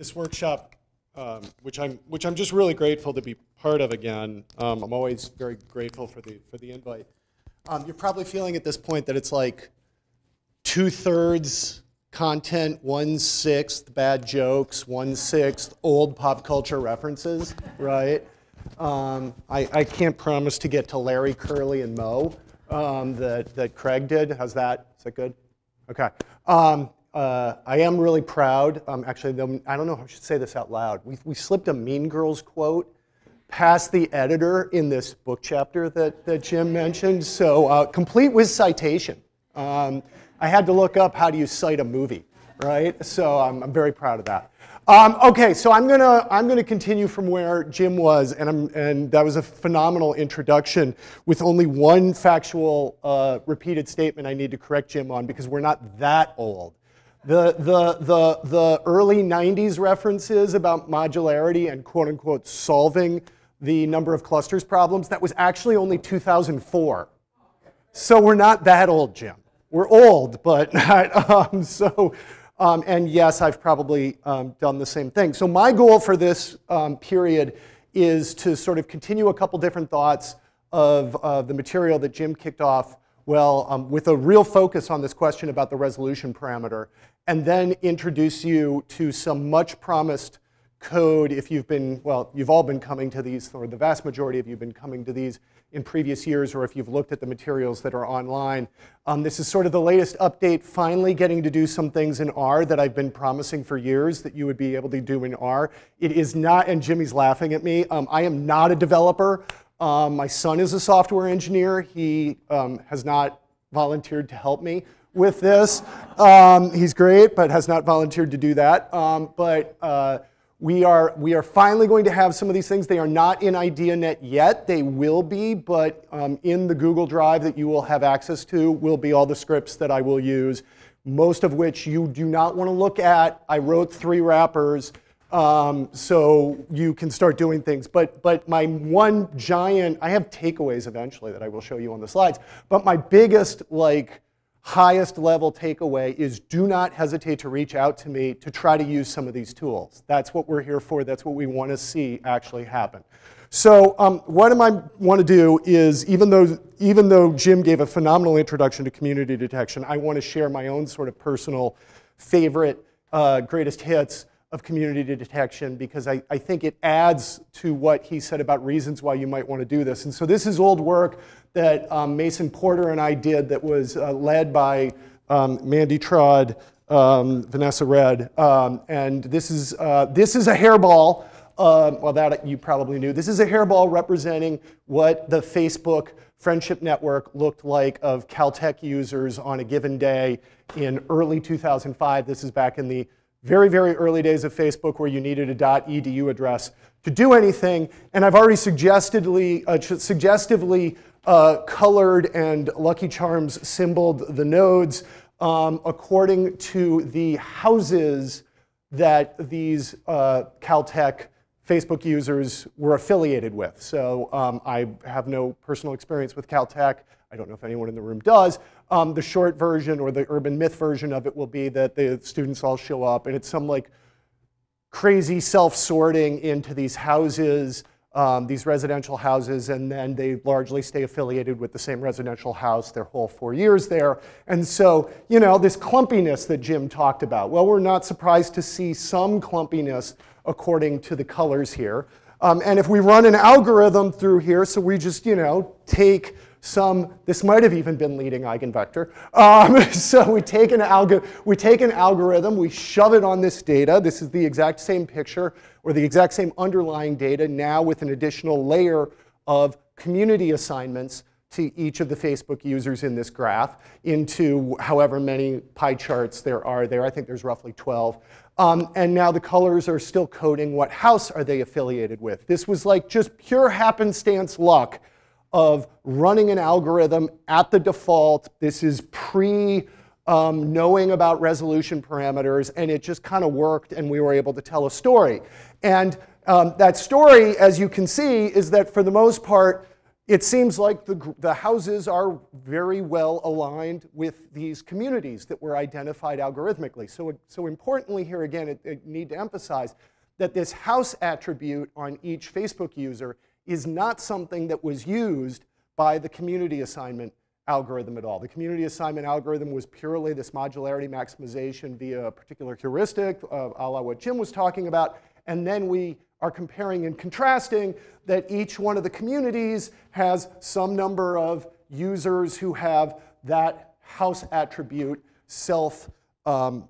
this workshop, um, which I'm which I'm just really grateful to be part of again. Um, I'm always very grateful for the for the invite. Um, you're probably feeling at this point that it's like two thirds content, one sixth bad jokes, one sixth old pop culture references, right? Um, I, I can't promise to get to Larry, Curly, and Moe um, that, that Craig did. How's that? Is that good? Okay. Um, uh, I am really proud. Um, actually, I don't know if I should say this out loud. We, we slipped a Mean Girls quote past the editor in this book chapter that, that Jim mentioned. So uh, complete with citation. Um, I had to look up how do you cite a movie, right? So I'm, I'm very proud of that. Um, okay, so I'm gonna I'm gonna continue from where Jim was, and I'm, and that was a phenomenal introduction with only one factual uh, repeated statement I need to correct Jim on because we're not that old. The, the, the, the early 90s references about modularity and quote unquote solving the number of clusters problems, that was actually only 2004. So we're not that old, Jim. We're old, but not. Um, so um, and yes, I've probably um, done the same thing. So my goal for this um, period is to sort of continue a couple different thoughts of uh, the material that Jim kicked off well um, with a real focus on this question about the resolution parameter, and then introduce you to some much promised code if you've been, well, you've all been coming to these, or the vast majority of you have been coming to these in previous years, or if you've looked at the materials that are online. Um, this is sort of the latest update, finally getting to do some things in R that I've been promising for years that you would be able to do in R. It is not, and Jimmy's laughing at me, um, I am not a developer. Um, my son is a software engineer. He um, has not volunteered to help me with this. Um, he's great, but has not volunteered to do that. Um, but uh, we are, we are finally going to have some of these things. They are not in IdeaNet yet. They will be, but um, in the Google Drive that you will have access to will be all the scripts that I will use, most of which you do not want to look at. I wrote three wrappers, um, so you can start doing things. But, but my one giant, I have takeaways eventually that I will show you on the slides, but my biggest like highest level takeaway is do not hesitate to reach out to me to try to use some of these tools. That's what we're here for. That's what we want to see actually happen. So um, what I want to do is, even though, even though Jim gave a phenomenal introduction to community detection, I want to share my own sort of personal favorite uh, greatest hits of community detection because I, I think it adds to what he said about reasons why you might want to do this. And so this is old work that um, Mason Porter and I did that was uh, led by um, Mandy Traud, um, Vanessa Red. Um, and this is, uh, this is a hairball. Uh, well, that you probably knew. This is a hairball representing what the Facebook friendship network looked like of Caltech users on a given day in early 2005. This is back in the very, very early days of Facebook where you needed a .edu address to do anything. And I've already suggestively, uh, suggestively uh, colored and Lucky Charms symboled the nodes um, according to the houses that these uh, Caltech Facebook users were affiliated with. So um, I have no personal experience with Caltech. I don't know if anyone in the room does. Um, the short version or the urban myth version of it will be that the students all show up and it's some like crazy self-sorting into these houses, um, these residential houses, and then they largely stay affiliated with the same residential house their whole four years there. And so, you know, this clumpiness that Jim talked about, well, we're not surprised to see some clumpiness according to the colors here. Um, and if we run an algorithm through here, so we just, you know, take some, this might have even been leading eigenvector. Um, so we take, an algo we take an algorithm, we shove it on this data. This is the exact same picture or the exact same underlying data now with an additional layer of community assignments to each of the Facebook users in this graph into however many pie charts there are there. I think there's roughly 12. Um, and now the colors are still coding what house are they affiliated with. This was like just pure happenstance luck of running an algorithm at the default. This is pre um, knowing about resolution parameters, and it just kind of worked, and we were able to tell a story. And um, that story, as you can see, is that for the most part, it seems like the, the houses are very well aligned with these communities that were identified algorithmically. So, so importantly here again, I need to emphasize that this house attribute on each Facebook user is not something that was used by the community assignment algorithm at all. The community assignment algorithm was purely this modularity maximization via a particular heuristic, uh, a la what Jim was talking about, and then we are comparing and contrasting that each one of the communities has some number of users who have that house attribute self um,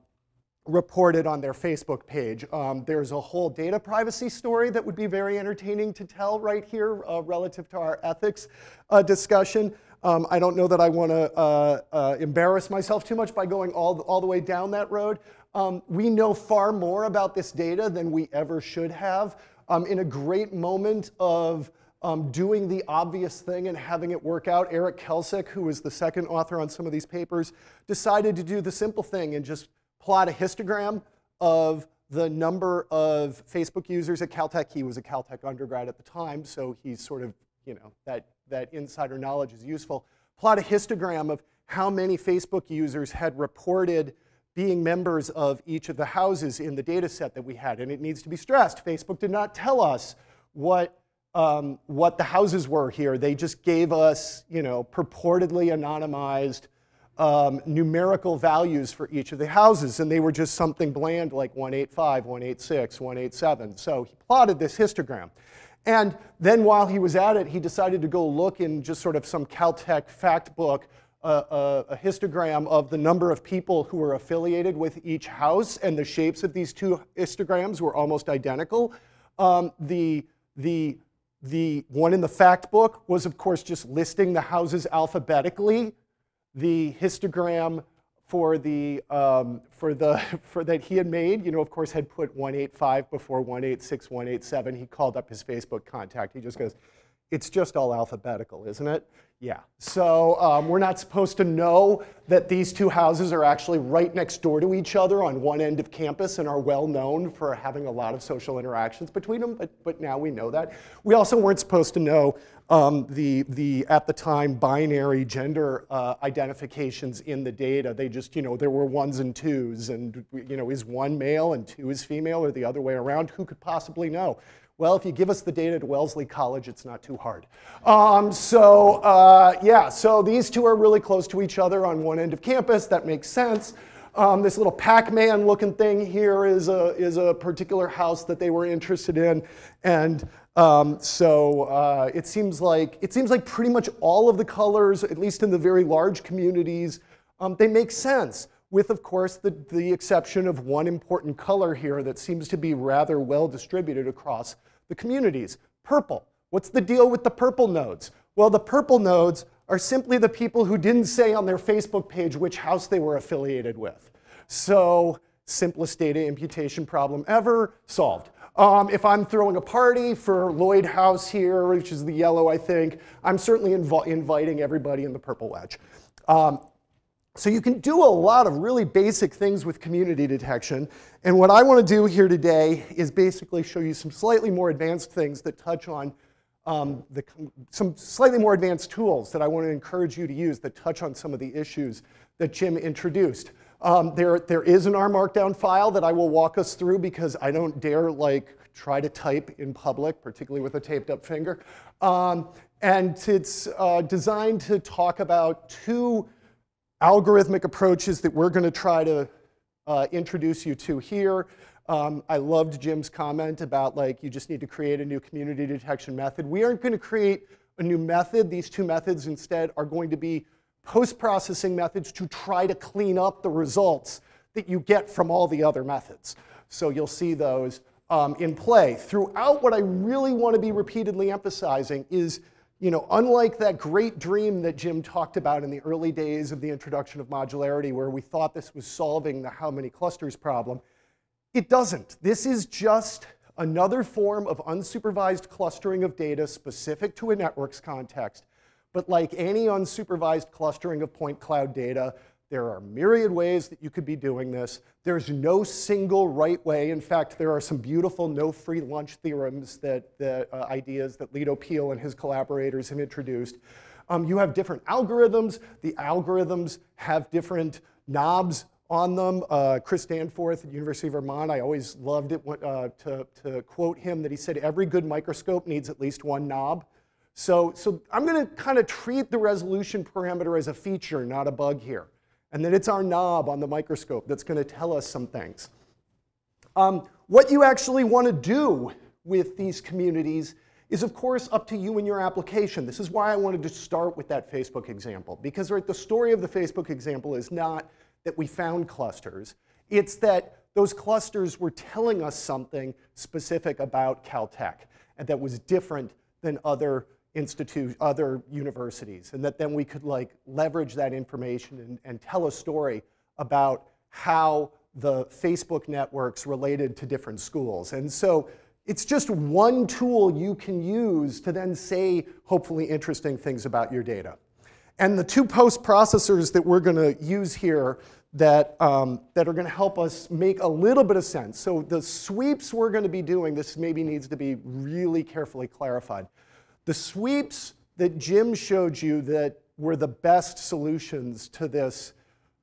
reported on their Facebook page. Um, there's a whole data privacy story that would be very entertaining to tell right here uh, relative to our ethics uh, discussion. Um, I don't know that I want to uh, uh, embarrass myself too much by going all all the way down that road. Um, we know far more about this data than we ever should have. Um, in a great moment of um, doing the obvious thing and having it work out, Eric Kelsic, who was the second author on some of these papers, decided to do the simple thing and just plot a histogram of the number of Facebook users at Caltech. He was a Caltech undergrad at the time, so he's sort of, you know, that, that insider knowledge is useful. Plot a histogram of how many Facebook users had reported being members of each of the houses in the data set that we had. And it needs to be stressed, Facebook did not tell us what, um, what the houses were here. They just gave us, you know, purportedly anonymized um, numerical values for each of the houses. And they were just something bland like 185, 186, 187. So he plotted this histogram. And then while he was at it, he decided to go look in just sort of some Caltech fact book a, a, histogram of the number of people who were affiliated with each house, and the shapes of these two histograms were almost identical. Um, the, the, the one in the fact book was, of course, just listing the houses alphabetically. The histogram for the, um, for the for that he had made, you know, of course, had put 185 before 186, 187. He called up his Facebook contact. He just goes, it's just all alphabetical, isn't it? Yeah, so um, we're not supposed to know that these two houses are actually right next door to each other on one end of campus and are well known for having a lot of social interactions between them, but, but now we know that. We also weren't supposed to know um, the, the, at the time, binary gender uh, identifications in the data. They just, you know, there were ones and twos, and, you know, is one male and two is female or the other way around? Who could possibly know? Well, if you give us the data at Wellesley College, it's not too hard. Um, so uh, yeah, so these two are really close to each other on one end of campus. That makes sense. Um, this little Pac-Man looking thing here is a, is a particular house that they were interested in. And um, so uh, it, seems like, it seems like pretty much all of the colors, at least in the very large communities, um, they make sense with, of course, the, the exception of one important color here that seems to be rather well distributed across the communities. Purple. What's the deal with the purple nodes? Well, the purple nodes are simply the people who didn't say on their Facebook page which house they were affiliated with. So simplest data imputation problem ever, solved. Um, if I'm throwing a party for Lloyd House here, which is the yellow, I think, I'm certainly inv inviting everybody in the purple wedge. Um, so you can do a lot of really basic things with community detection. And what I want to do here today is basically show you some slightly more advanced things that touch on um, the, some slightly more advanced tools that I want to encourage you to use that touch on some of the issues that Jim introduced. Um, there, there is an R Markdown file that I will walk us through because I don't dare like try to type in public, particularly with a taped up finger. Um, and it's uh, designed to talk about two algorithmic approaches that we're going to try to uh, introduce you to here. Um, I loved Jim's comment about like you just need to create a new community detection method. We aren't going to create a new method. These two methods instead are going to be post-processing methods to try to clean up the results that you get from all the other methods. So you'll see those um, in play. Throughout, what I really want to be repeatedly emphasizing is you know, unlike that great dream that Jim talked about in the early days of the introduction of modularity, where we thought this was solving the how many clusters problem, it doesn't. This is just another form of unsupervised clustering of data specific to a network's context. But like any unsupervised clustering of point cloud data, There are myriad ways that you could be doing this. There's no single right way. In fact, there are some beautiful no free lunch theorems that, that uh, ideas that Leto Peel and his collaborators have introduced. Um, you have different algorithms. The algorithms have different knobs on them. Uh, Chris Danforth at University of Vermont, I always loved it uh, to, to quote him that he said, every good microscope needs at least one knob. So, so I'm going to kind of treat the resolution parameter as a feature, not a bug here. And then it's our knob on the microscope that's going to tell us some things. Um, what you actually want to do with these communities is of course up to you and your application. This is why I wanted to start with that Facebook example. Because right, the story of the Facebook example is not that we found clusters. It's that those clusters were telling us something specific about Caltech and that was different than other institute, other universities, and that then we could like leverage that information and, and tell a story about how the Facebook networks related to different schools. And so it's just one tool you can use to then say hopefully interesting things about your data. And the two post processors that we're going to use here that, um, that are going to help us make a little bit of sense. So the sweeps we're going to be doing, this maybe needs to be really carefully clarified. The sweeps that Jim showed you that were the best solutions to this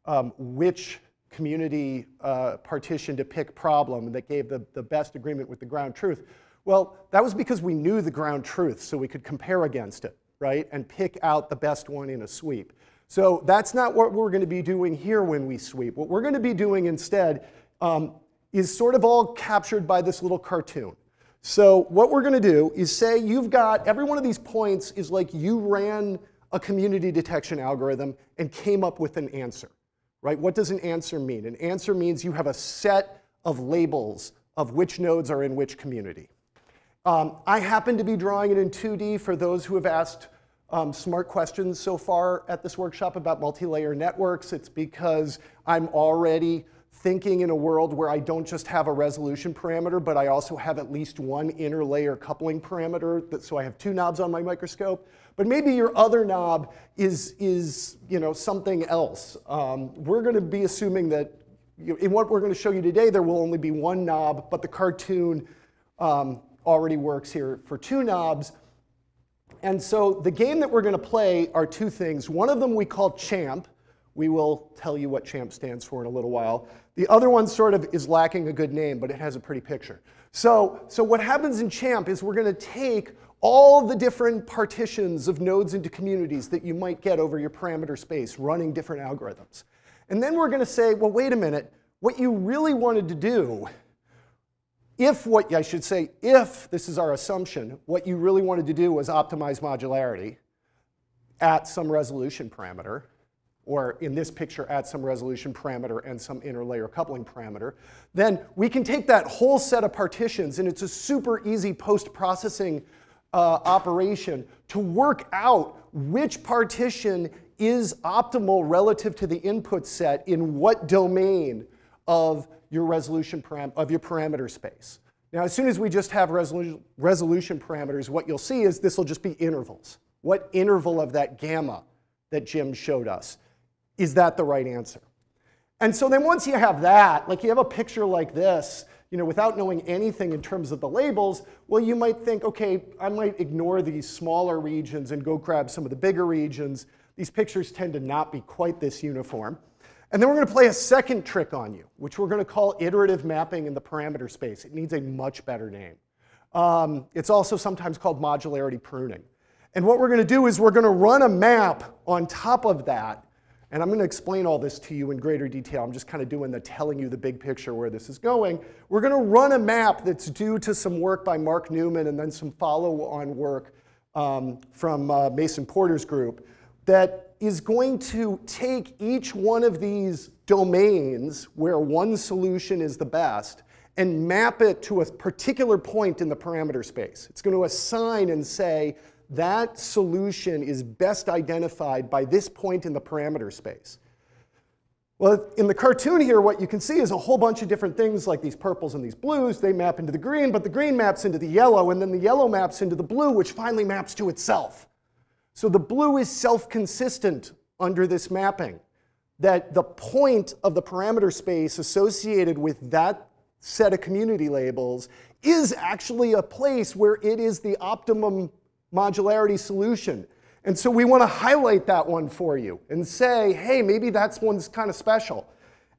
um, which community uh, partition to pick problem that gave the, the best agreement with the ground truth. Well, that was because we knew the ground truth, so we could compare against it, right, and pick out the best one in a sweep. So that's not what we're going to be doing here when we sweep. What we're going to be doing instead um, is sort of all captured by this little cartoon. So what we're going to do is say you've got, every one of these points is like you ran a community detection algorithm and came up with an answer, right? What does an answer mean? An answer means you have a set of labels of which nodes are in which community. Um, I happen to be drawing it in 2D for those who have asked um, smart questions so far at this workshop about multi-layer networks. It's because I'm already thinking in a world where I don't just have a resolution parameter, but I also have at least one interlayer coupling parameter, that, so I have two knobs on my microscope. But maybe your other knob is, is you know, something else. Um, we're going to be assuming that you in what we're going to show you today, there will only be one knob, but the cartoon um, already works here for two knobs. And so the game that we're going to play are two things. One of them we call champ, we will tell you what CHAMP stands for in a little while. The other one sort of is lacking a good name, but it has a pretty picture. So, so what happens in CHAMP is we're going to take all the different partitions of nodes into communities that you might get over your parameter space running different algorithms. And then we're going to say, well, wait a minute, what you really wanted to do, if what, I should say, if, this is our assumption, what you really wanted to do was optimize modularity at some resolution parameter, or in this picture add some resolution parameter and some interlayer coupling parameter, then we can take that whole set of partitions, and it's a super easy post-processing uh, operation to work out which partition is optimal relative to the input set in what domain of your resolution param of your parameter space. Now, as soon as we just have resolu resolution parameters, what you'll see is this will just be intervals. What interval of that gamma that Jim showed us? Is that the right answer? And so then once you have that, like you have a picture like this, you know, without knowing anything in terms of the labels, well, you might think, okay, I might ignore these smaller regions and go grab some of the bigger regions. These pictures tend to not be quite this uniform. And then we're going to play a second trick on you, which we're going to call iterative mapping in the parameter space. It needs a much better name. Um, it's also sometimes called modularity pruning. And what we're going to do is we're going to run a map on top of that and I'm going to explain all this to you in greater detail. I'm just kind of doing the telling you the big picture where this is going. We're going to run a map that's due to some work by Mark Newman and then some follow-on work um, from uh, Mason Porter's group that is going to take each one of these domains where one solution is the best and map it to a particular point in the parameter space. It's going to assign and say, that solution is best identified by this point in the parameter space. Well, in the cartoon here, what you can see is a whole bunch of different things like these purples and these blues. They map into the green, but the green maps into the yellow, and then the yellow maps into the blue, which finally maps to itself. So the blue is self-consistent under this mapping. that the point of the parameter space associated with that set of community labels is actually a place where it is the optimum modularity solution. And so we want to highlight that one for you and say, hey, maybe that's one's kind of special.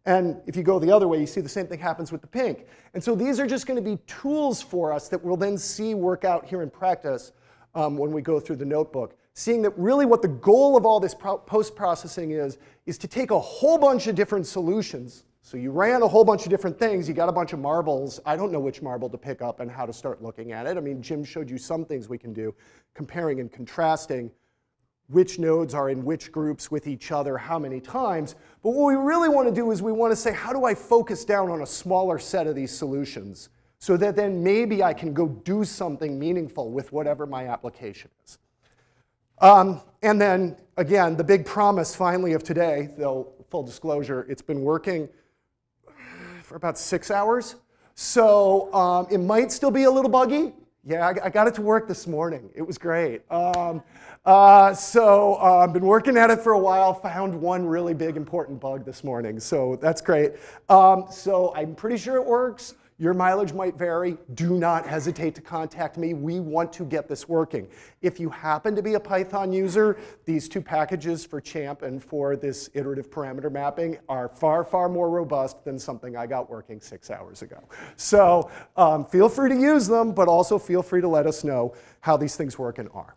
And if you go the other way, you see the same thing happens with the pink. And so these are just going to be tools for us that we'll then see work out here in practice um, when we go through the notebook. Seeing that really what the goal of all this post-processing is, is to take a whole bunch of different solutions. So you ran a whole bunch of different things, you got a bunch of marbles. I don't know which marble to pick up and how to start looking at it. I mean, Jim showed you some things we can do, comparing and contrasting which nodes are in which groups with each other how many times. But what we really want to do is we want to say, how do I focus down on a smaller set of these solutions so that then maybe I can go do something meaningful with whatever my application is. Um, and then, again, the big promise finally of today, though full disclosure, it's been working for about six hours. So um, it might still be a little buggy. Yeah, I, I, got it to work this morning. It was great. Um, uh, so uh, I've been working at it for a while, found one really big important bug this morning. So that's great. Um, so I'm pretty sure it works. Your mileage might vary. Do not hesitate to contact me. We want to get this working. If you happen to be a Python user, these two packages for CHAMP and for this iterative parameter mapping are far, far more robust than something I got working six hours ago. So um, feel free to use them, but also feel free to let us know how these things work in R.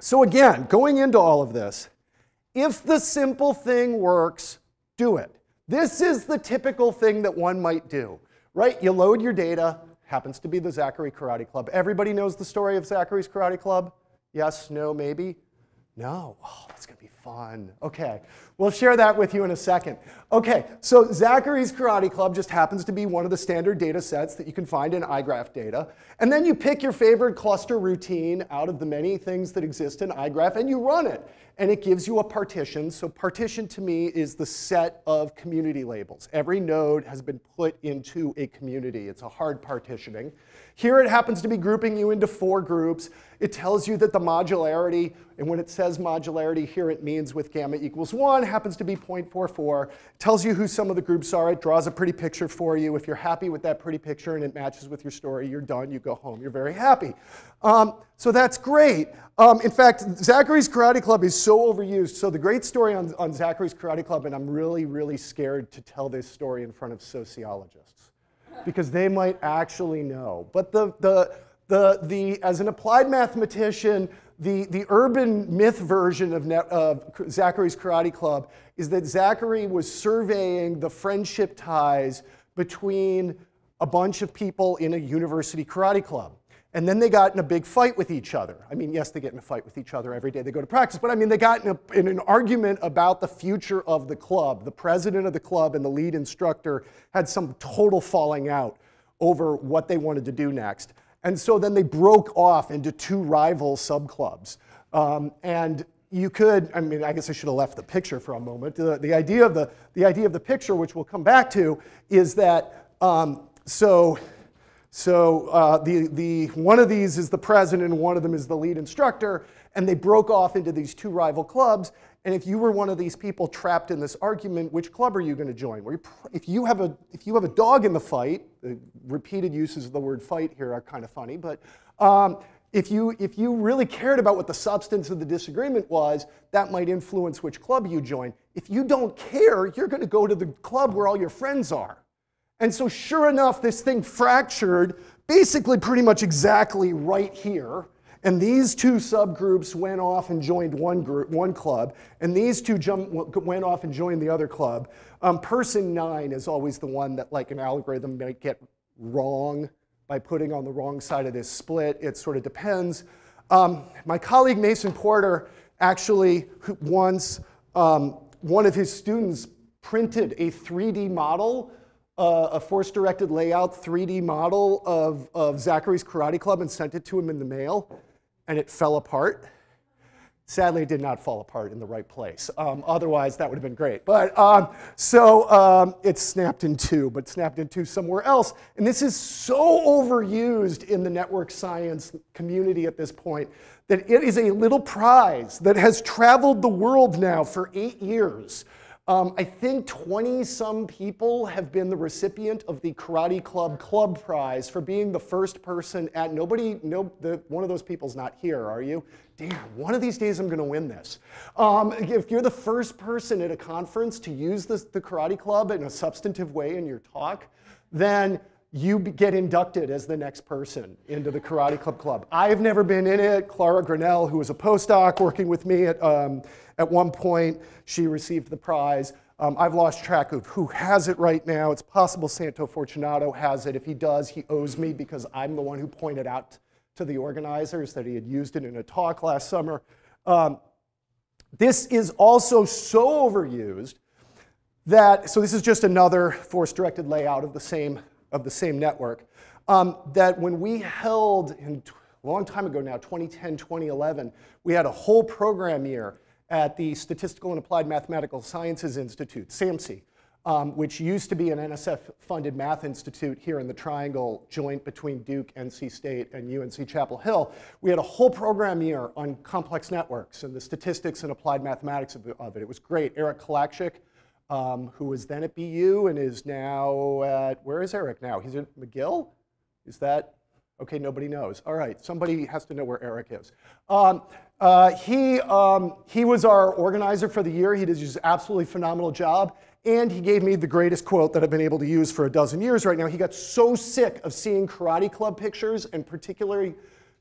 So again, going into all of this, if the simple thing works, do it. This is the typical thing that one might do right? You load your data, happens to be the Zachary Karate Club. Everybody knows the story of Zachary's Karate Club? Yes, no, maybe? No. Oh, that's going to be fun. Okay, we'll share that with you in a second. Okay, so Zachary's Karate Club just happens to be one of the standard data sets that you can find in iGraph data. And then you pick your favorite cluster routine out of the many things that exist in iGraph and you run it and it gives you a partition. So partition to me is the set of community labels. Every node has been put into a community. It's a hard partitioning. Here it happens to be grouping you into four groups. It tells you that the modularity, and when it says modularity here it means with gamma equals 1, happens to be 0.44. It tells you who some of the groups are. It draws a pretty picture for you. If you're happy with that pretty picture and it matches with your story, you're done. You go home. You're very happy. Um, so that's great. Um, in fact, Zachary's Karate Club is so overused. So the great story on, on Zachary's Karate Club, and I'm really, really scared to tell this story in front of sociologists because they might actually know. But the, the, the, the, as an applied mathematician, the, the urban myth version of, net, of Zachary's Karate Club is that Zachary was surveying the friendship ties between a bunch of people in a university karate club. And then they got in a big fight with each other. I mean, yes, they get in a fight with each other every day they go to practice, but I mean, they got in, a, in, an argument about the future of the club. The president of the club and the lead instructor had some total falling out over what they wanted to do next. And so then they broke off into two rival subclubs. Um, and you could, I mean, I guess I should have left the picture for a moment. The, the, idea, of the, the idea of the picture, which we'll come back to, is that, um, so so uh, the, the, one of these is the president, and one of them is the lead instructor, and they broke off into these two rival clubs. And if you were one of these people trapped in this argument, which club are you going to join? If you, have a, if you have a dog in the fight, the repeated uses of the word fight here are kind of funny, but um, if, you, if you really cared about what the substance of the disagreement was, that might influence which club you join. If you don't care, you're going to go to the club where all your friends are. And so sure enough, this thing fractured basically pretty much exactly right here. And these two subgroups went off and joined one group, one club, and these two jump, went off and joined the other club. Um, person nine is always the one that like an algorithm might get wrong by putting on the wrong side of this split. It sort of depends. Um, my colleague Mason Porter actually once, um, one of his students printed a 3D model uh, a force-directed layout 3D model of, of Zachary's Karate Club and sent it to him in the mail, and it fell apart. Sadly, it did not fall apart in the right place. Um, otherwise, that would have been great. But um, so um, it's snapped in two, but snapped in two somewhere else. And this is so overused in the network science community at this point that it is a little prize that has traveled the world now for eight years Um, I think 20 some people have been the recipient of the Karate Club Club Prize for being the first person at, nobody, no, the, one of those people's not here, are you? Damn, one of these days I'm gonna win this. Um, if you're the first person at a conference to use the Karate Club in a substantive way in your talk, then you get inducted as the next person into the Karate Club Club. I've never been in it. Clara Granell, who was a postdoc working with me at, um, at one point, she received the prize. Um, I've lost track of who has it right now. It's possible Santo Fortunato has it. If he does, he owes me because I'm the one who pointed out to the organizers that he had used it in a talk last summer. Um, this is also so overused that, so this is just another force-directed layout of the same of the same network, um, that when we held, in a long time ago now, 2010, 2011, we had a whole program year at the Statistical and Applied Mathematical Sciences Institute, SAMSI, um, which used to be an NSF-funded math institute here in the Triangle, joint between Duke, NC State, and UNC Chapel Hill. We had a whole program year on complex networks and the statistics and applied mathematics of, of it. It was great. Eric Kolaczyk, um, who was then at BU and is now at, where is Eric now? He's at McGill? Is that, okay, nobody knows. All right, somebody has to know where Eric is. Um, uh, he, um, he was our organizer for the year. He did just absolutely phenomenal job. And he gave me the greatest quote that I've been able to use for a dozen years right now. He got so sick of seeing karate club pictures and particularly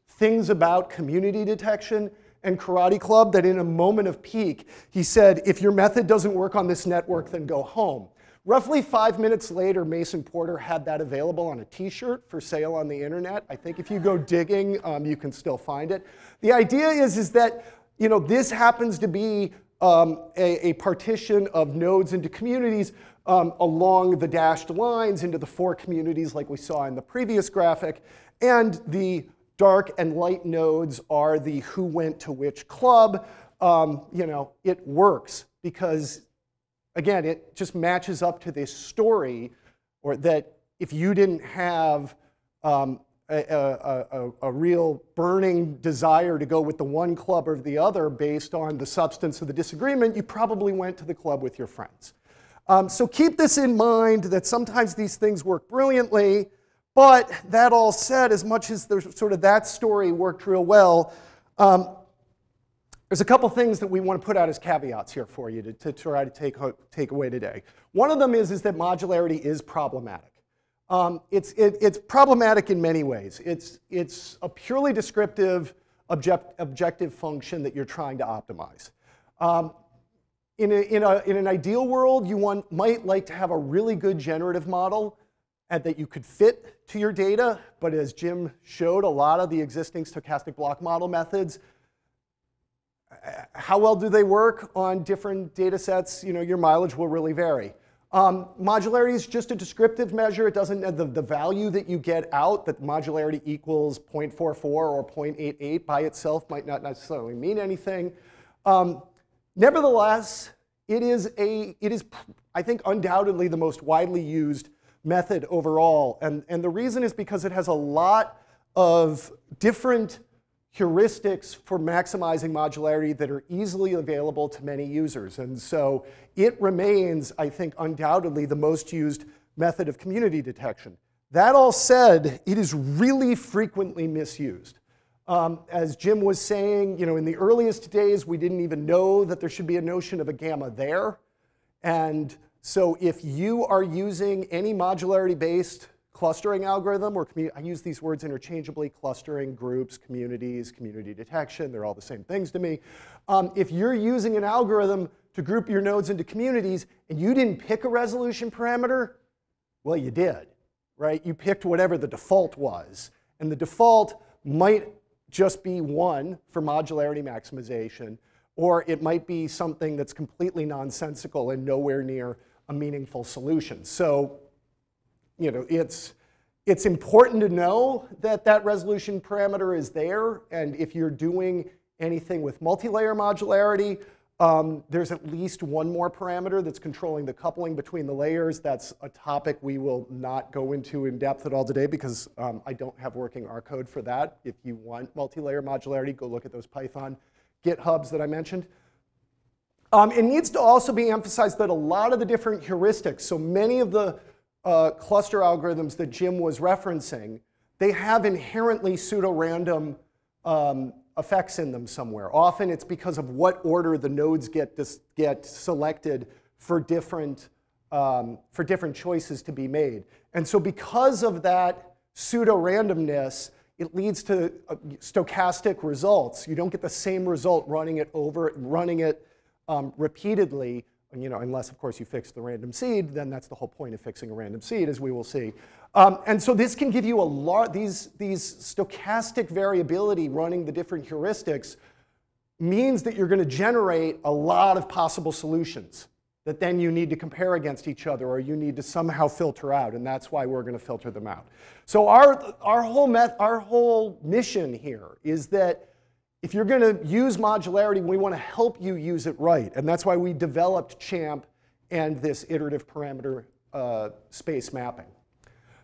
things about community detection and Karate Club that in a moment of pique, he said, if your method doesn't work on this network, then go home. Roughly five minutes later, Mason Porter had that available on a t-shirt for sale on the internet. I think if you go digging, um, you can still find it. The idea is, is that you know, this happens to be um, a, a, partition of nodes into communities um, along the dashed lines into the four communities like we saw in the previous graphic. And the Dark and light nodes are the who went to which club. Um, you know, it works because, again, it just matches up to this story or that if you didn't have um, a, a, a, a, real burning desire to go with the one club or the other based on the substance of the disagreement, you probably went to the club with your friends. Um, so keep this in mind that sometimes these things work brilliantly, but that all said, as much as there's sort of that story worked real well, um, there's a couple things that we want to put out as caveats here for you to, to try to take, take away today. One of them is, is that modularity is problematic. Um, it's, it, it's problematic in many ways. It's, it's a purely descriptive object, objective function that you're trying to optimize. Um, in, a, in, a, in an ideal world, you want, might like to have a really good generative model and that you could fit to your data, but as Jim showed, a lot of the existing stochastic block model methods, how well do they work on different data sets? You know, your mileage will really vary. Um, modularity is just a descriptive measure. It doesn't, the, the value that you get out, that modularity equals 0.44 or 0.88 by itself might not necessarily mean anything. Um, nevertheless, it is, a, it is, I think, undoubtedly the most widely used method overall. And, and the reason is because it has a lot of different heuristics for maximizing modularity that are easily available to many users. And so it remains, I think, undoubtedly the most used method of community detection. That all said, it is really frequently misused. Um, as Jim was saying, you know, in the earliest days, we didn't even know that there should be a notion of a gamma there. And so if you are using any modularity-based clustering algorithm, or I use these words interchangeably, clustering, groups, communities, community detection, they're all the same things to me. Um, if you're using an algorithm to group your nodes into communities and you didn't pick a resolution parameter, well, you did, right? You picked whatever the default was. And the default might just be one for modularity maximization, or it might be something that's completely nonsensical and nowhere near a meaningful solution. So, you know, it's, it's important to know that that resolution parameter is there. And if you're doing anything with multi-layer modularity, um, there's at least one more parameter that's controlling the coupling between the layers. That's a topic we will not go into in depth at all today because um, I don't have working R code for that. If you want multi-layer modularity, go look at those Python GitHubs that I mentioned. Um, it needs to also be emphasized that a lot of the different heuristics, so many of the uh, cluster algorithms that Jim was referencing, they have inherently pseudo-random um, effects in them somewhere. Often it's because of what order the nodes get, get selected for different, um, for different choices to be made. And so because of that pseudo-randomness, it leads to uh, stochastic results. You don't get the same result running it over, running it um, repeatedly, you know, unless of course you fix the random seed, then that's the whole point of fixing a random seed, as we will see. Um, and so this can give you a lot, these, these stochastic variability running the different heuristics means that you're going to generate a lot of possible solutions that then you need to compare against each other or you need to somehow filter out, and that's why we're going to filter them out. So our, our, whole, met, our whole mission here is that if you're going to use modularity, we want to help you use it right. And that's why we developed CHAMP and this iterative parameter uh, space mapping.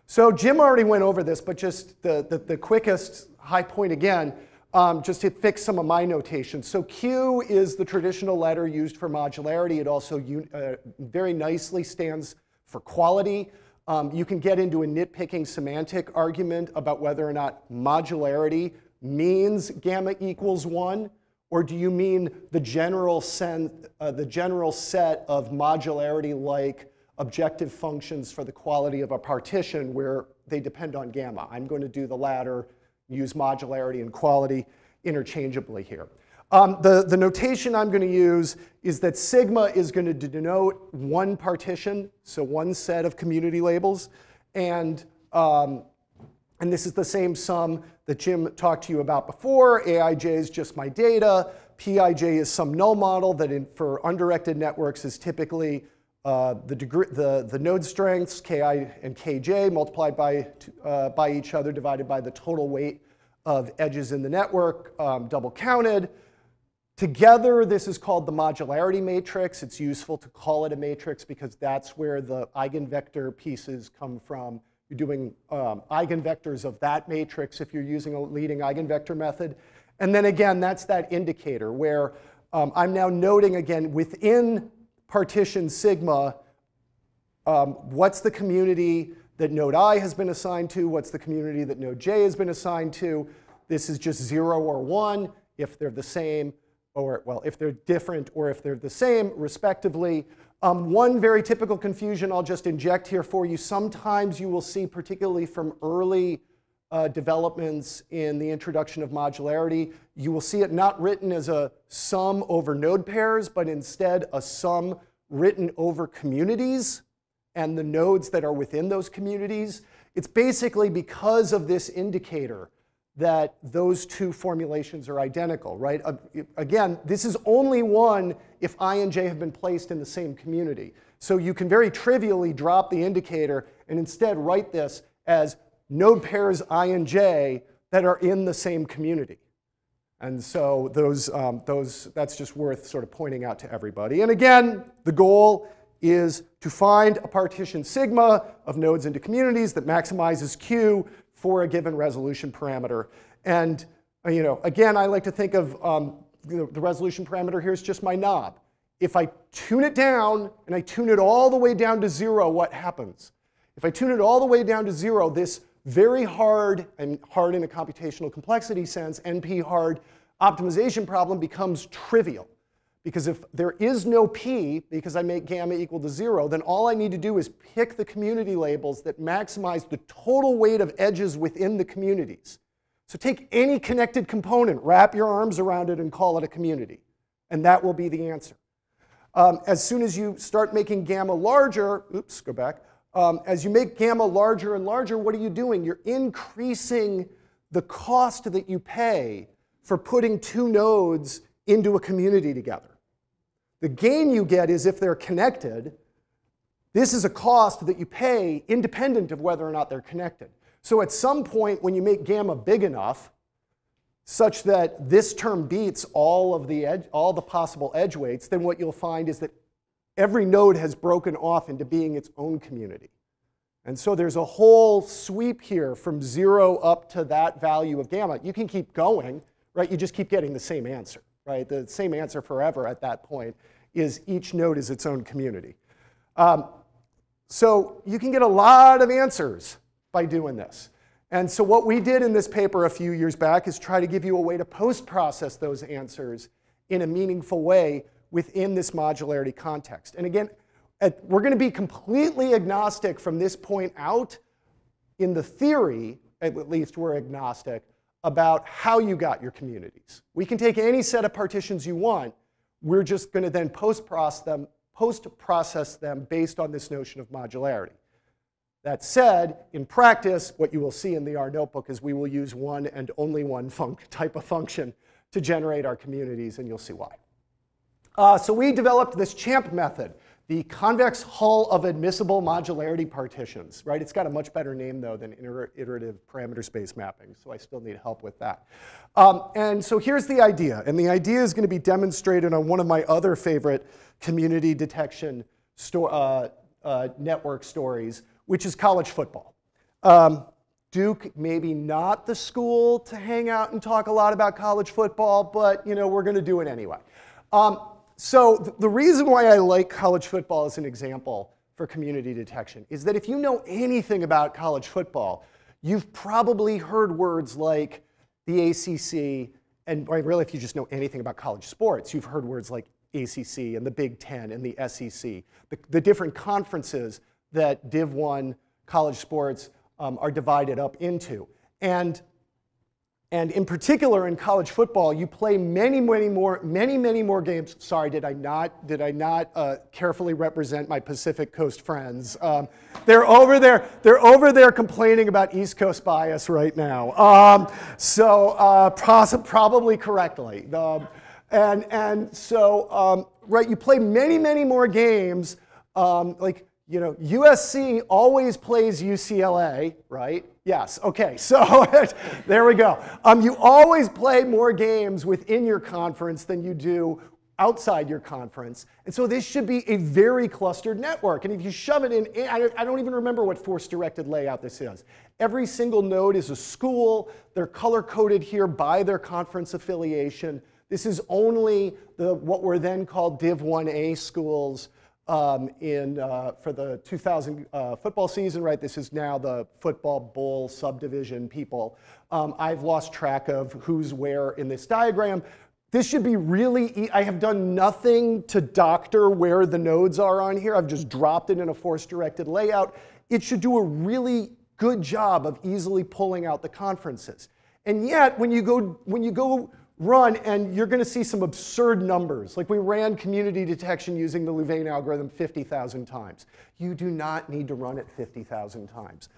So Jim already went over this, but just the, the, the quickest high point again, um, just to fix some of my notation. So Q is the traditional letter used for modularity. It also uh, very nicely stands for quality. Um, you can get into a nitpicking semantic argument about whether or not modularity means gamma equals 1, or do you mean the general, sen, uh, the general set of modularity-like objective functions for the quality of a partition where they depend on gamma? I'm going to do the latter, use modularity and quality interchangeably here. Um, the, the notation I'm going to use is that sigma is going to denote one partition, so one set of community labels, and um, and this is the same sum that Jim talked to you about before. Aij is just my data. Pij is some null model that in, for undirected networks is typically uh, the, degree, the, the node strengths, ki and kj, multiplied by, uh, by each other, divided by the total weight of edges in the network, um, double counted. Together, this is called the modularity matrix. It's useful to call it a matrix because that's where the eigenvector pieces come from you're doing um, eigenvectors of that matrix if you're using a leading eigenvector method. And then again, that's that indicator where um, I'm now noting again within partition sigma, um, what's the community that node i has been assigned to, what's the community that node j has been assigned to. This is just 0 or 1 if they're the same, or well, if they're different or if they're the same, respectively. Um, one very typical confusion I'll just inject here for you. Sometimes you will see, particularly from early uh, developments in the introduction of modularity, you will see it not written as a sum over node pairs, but instead a sum written over communities and the nodes that are within those communities. It's basically because of this indicator that those two formulations are identical, right? Again, this is only one if i and j have been placed in the same community. So you can very trivially drop the indicator and instead write this as node pairs i and j that are in the same community. And so those, um, those, that's just worth sort of pointing out to everybody. And again, the goal is to find a partition sigma of nodes into communities that maximizes Q for a given resolution parameter. And uh, you know, again, I like to think of um, the, resolution parameter here is just my knob. If I tune it down and I tune it all the way down to zero, what happens? If I tune it all the way down to zero, this very hard, and hard in a computational complexity sense, NP hard optimization problem becomes trivial. Because if there is no p, because I make gamma equal to zero, then all I need to do is pick the community labels that maximize the total weight of edges within the communities. So take any connected component, wrap your arms around it, and call it a community. And that will be the answer. Um, as soon as you start making gamma larger, oops, go back. Um, as you make gamma larger and larger, what are you doing? You're increasing the cost that you pay for putting two nodes into a community together. The gain you get is if they're connected. This is a cost that you pay independent of whether or not they're connected. So at some point, when you make gamma big enough, such that this term beats all of the edge, all the possible edge weights, then what you'll find is that every node has broken off into being its own community. And so there's a whole sweep here from zero up to that value of gamma. You can keep going, right? You just keep getting the same answer right? The same answer forever at that point. is each node is its own community. Um, so you can get a lot of answers by doing this. And so what we did in this paper a few years back is try to give you a way to post-process those answers in a meaningful way within this modularity context. And again, at, we're going to be completely agnostic from this point out. In the theory, at least we're agnostic about how you got your communities. We can take any set of partitions you want. We're just going to then post-process them, post-process them based on this notion of modularity. That said, in practice, what you will see in the R notebook is we will use one and only one type of function to generate our communities, and you'll see why. Uh, so we developed this CHAMP method, the convex hull of admissible modularity partitions, right? It's got a much better name, though, than iterative parameter space mapping, so I still need help with that. Um, and so here's the idea, and the idea is going to be demonstrated on one of my other favorite community detection uh, uh, network stories, which is college football. Um, Duke, maybe not the school to hang out and talk a lot about college football, but you know, we're going to do it anyway. Um, so th the reason why I like college football as an example for community detection is that if you know anything about college football, you've probably heard words like the ACC, and really if you just know anything about college sports, you've heard words like ACC and the Big Ten and the SEC, the, the different conferences that Div 1 college sports um, are divided up into. And, and in particular, in college football, you play many, many more, many, many more games. Sorry, did I not, did I not uh, carefully represent my Pacific Coast friends? Um, they're over there, they're over there complaining about East Coast bias right now. Um, so uh, probably correctly. Um, and, and so, um, right, you play many, many more games. Um, like you know, USC always plays UCLA, right? Yes, okay, so there we go. Um, you always play more games within your conference than you do outside your conference. And so this should be a very clustered network. And if you shove it in, I don't even remember what force-directed layout this is. Every single node is a school. They're color-coded here by their conference affiliation. This is only the, what were then called Div 1A schools um, in, uh, for the 2000 uh, football season, right? This is now the football bowl subdivision people. Um, I've lost track of who's where in this diagram. This should be really, e I have done nothing to doctor where the nodes are on here. I've just dropped it in a force-directed layout. It should do a really good job of easily pulling out the conferences. And yet, when you go, when you go run and you're going to see some absurd numbers. Like we ran community detection using the Louvain algorithm 50,000 times. You do not need to run it 50,000 times.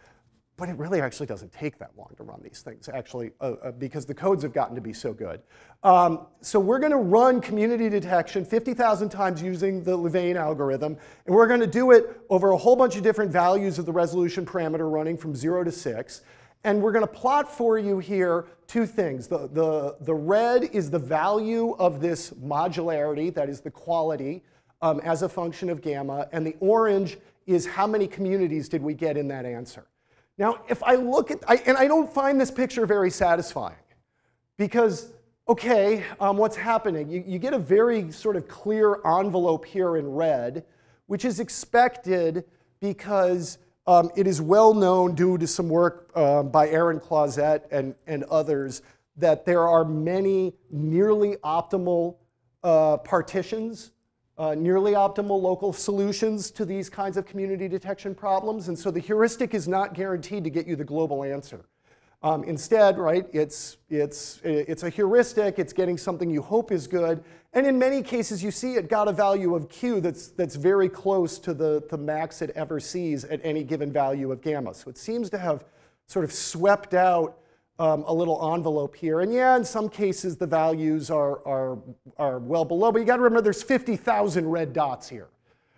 But it really actually doesn't take that long to run these things, actually, uh, uh, because the codes have gotten to be so good. Um, so we're going to run community detection 50,000 times using the Louvain algorithm, and we're going to do it over a whole bunch of different values of the resolution parameter running from 0 to 6. And we're going to plot for you here two things. The, the, the red is the value of this modularity, that is the quality, um, as a function of gamma. And the orange is how many communities did we get in that answer. Now, if I look at, I, and I don't find this picture very satisfying, because, okay, um, what's happening? You, you get a very sort of clear envelope here in red, which is expected because um, it is well known due to some work um, by Aaron Clauset and, and others that there are many nearly optimal uh, partitions, uh, nearly optimal local solutions to these kinds of community detection problems. And so the heuristic is not guaranteed to get you the global answer. Um, instead, right, it's, it's, it's a heuristic, it's getting something you hope is good, and in many cases you see it got a value of q that's, that's very close to the, the max it ever sees at any given value of gamma. So it seems to have sort of swept out um, a little envelope here. And yeah, in some cases the values are, are, are well below, but you gotta remember there's 50,000 red dots here.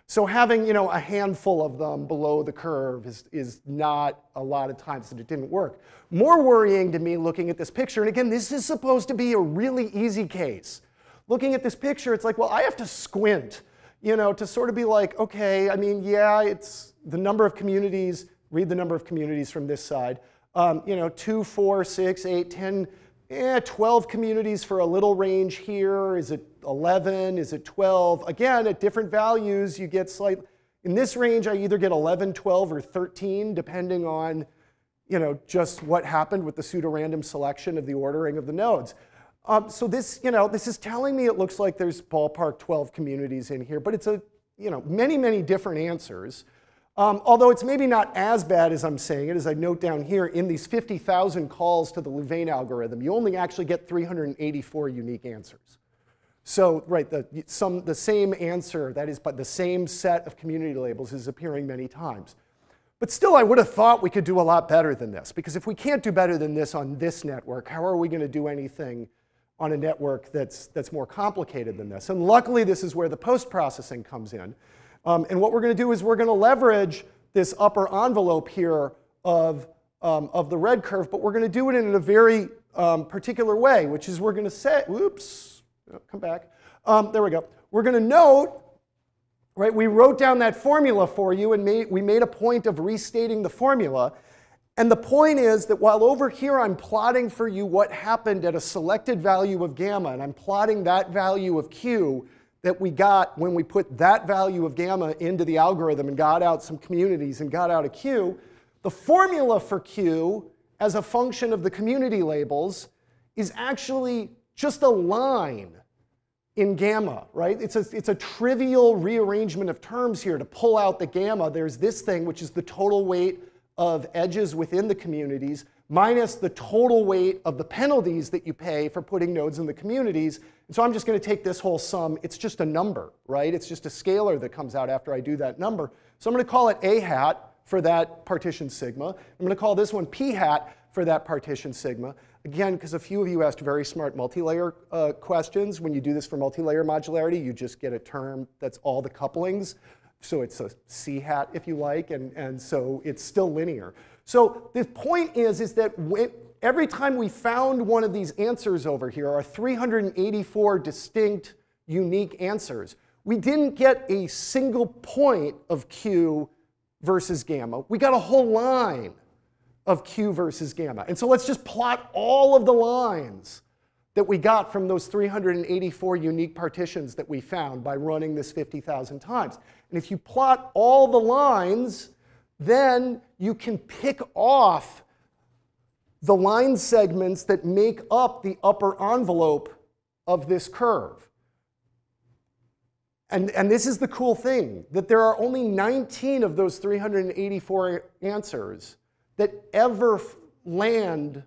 So having you know, a handful of them below the curve is, is not a lot of times that it didn't work. More worrying to me looking at this picture, and again, this is supposed to be a really easy case. Looking at this picture, it's like, well, I have to squint, you know, to sort of be like, okay, I mean, yeah, it's the number of communities, read the number of communities from this side. Um, you know, two, four, six, eight, ten, eh, 12 communities for a little range here. Is it 11? Is it 12? Again, at different values, you get slightly. In this range, I either get 11, 12, or 13, depending on you know, just what happened with the pseudo-random selection of the ordering of the nodes. Um, so this, you know, this is telling me it looks like there's ballpark 12 communities in here, but it's a, you know, many, many different answers. Um, although it's maybe not as bad as I'm saying it, as I note down here, in these 50,000 calls to the Louvain algorithm, you only actually get 384 unique answers. So, right, the, some, the same answer, that is, but the same set of community labels is appearing many times. But still, I would have thought we could do a lot better than this, because if we can't do better than this on this network, how are we going to do anything on a network that's, that's more complicated than this? And luckily, this is where the post-processing comes in. Um, and what we're going to do is we're going to leverage this upper envelope here of, um, of the red curve, but we're going to do it in a very um, particular way, which is we're going to say, whoops, oh, come back. Um, there we go. We're going to note Right? We wrote down that formula for you and made, we made a point of restating the formula. And the point is that while over here I'm plotting for you what happened at a selected value of gamma, and I'm plotting that value of q that we got when we put that value of gamma into the algorithm and got out some communities and got out a q, the formula for q as a function of the community labels is actually just a line in gamma, right? It's a, it's a trivial rearrangement of terms here to pull out the gamma. There's this thing, which is the total weight of edges within the communities, minus the total weight of the penalties that you pay for putting nodes in the communities. And so I'm just going to take this whole sum. It's just a number, right? It's just a scalar that comes out after I do that number. So I'm going to call it a hat for that partition sigma. I'm going to call this one p hat for that partition sigma. Again, because a few of you asked very smart multi-layer uh, questions. When you do this for multi-layer modularity, you just get a term that's all the couplings. So it's a C hat, if you like, and, and so it's still linear. So the point is, is that when, every time we found one of these answers over here, our 384 distinct unique answers, we didn't get a single point of Q versus gamma. We got a whole line of Q versus gamma. And so let's just plot all of the lines that we got from those 384 unique partitions that we found by running this 50,000 times. And if you plot all the lines, then you can pick off the line segments that make up the upper envelope of this curve. And, and this is the cool thing, that there are only 19 of those 384 answers that ever land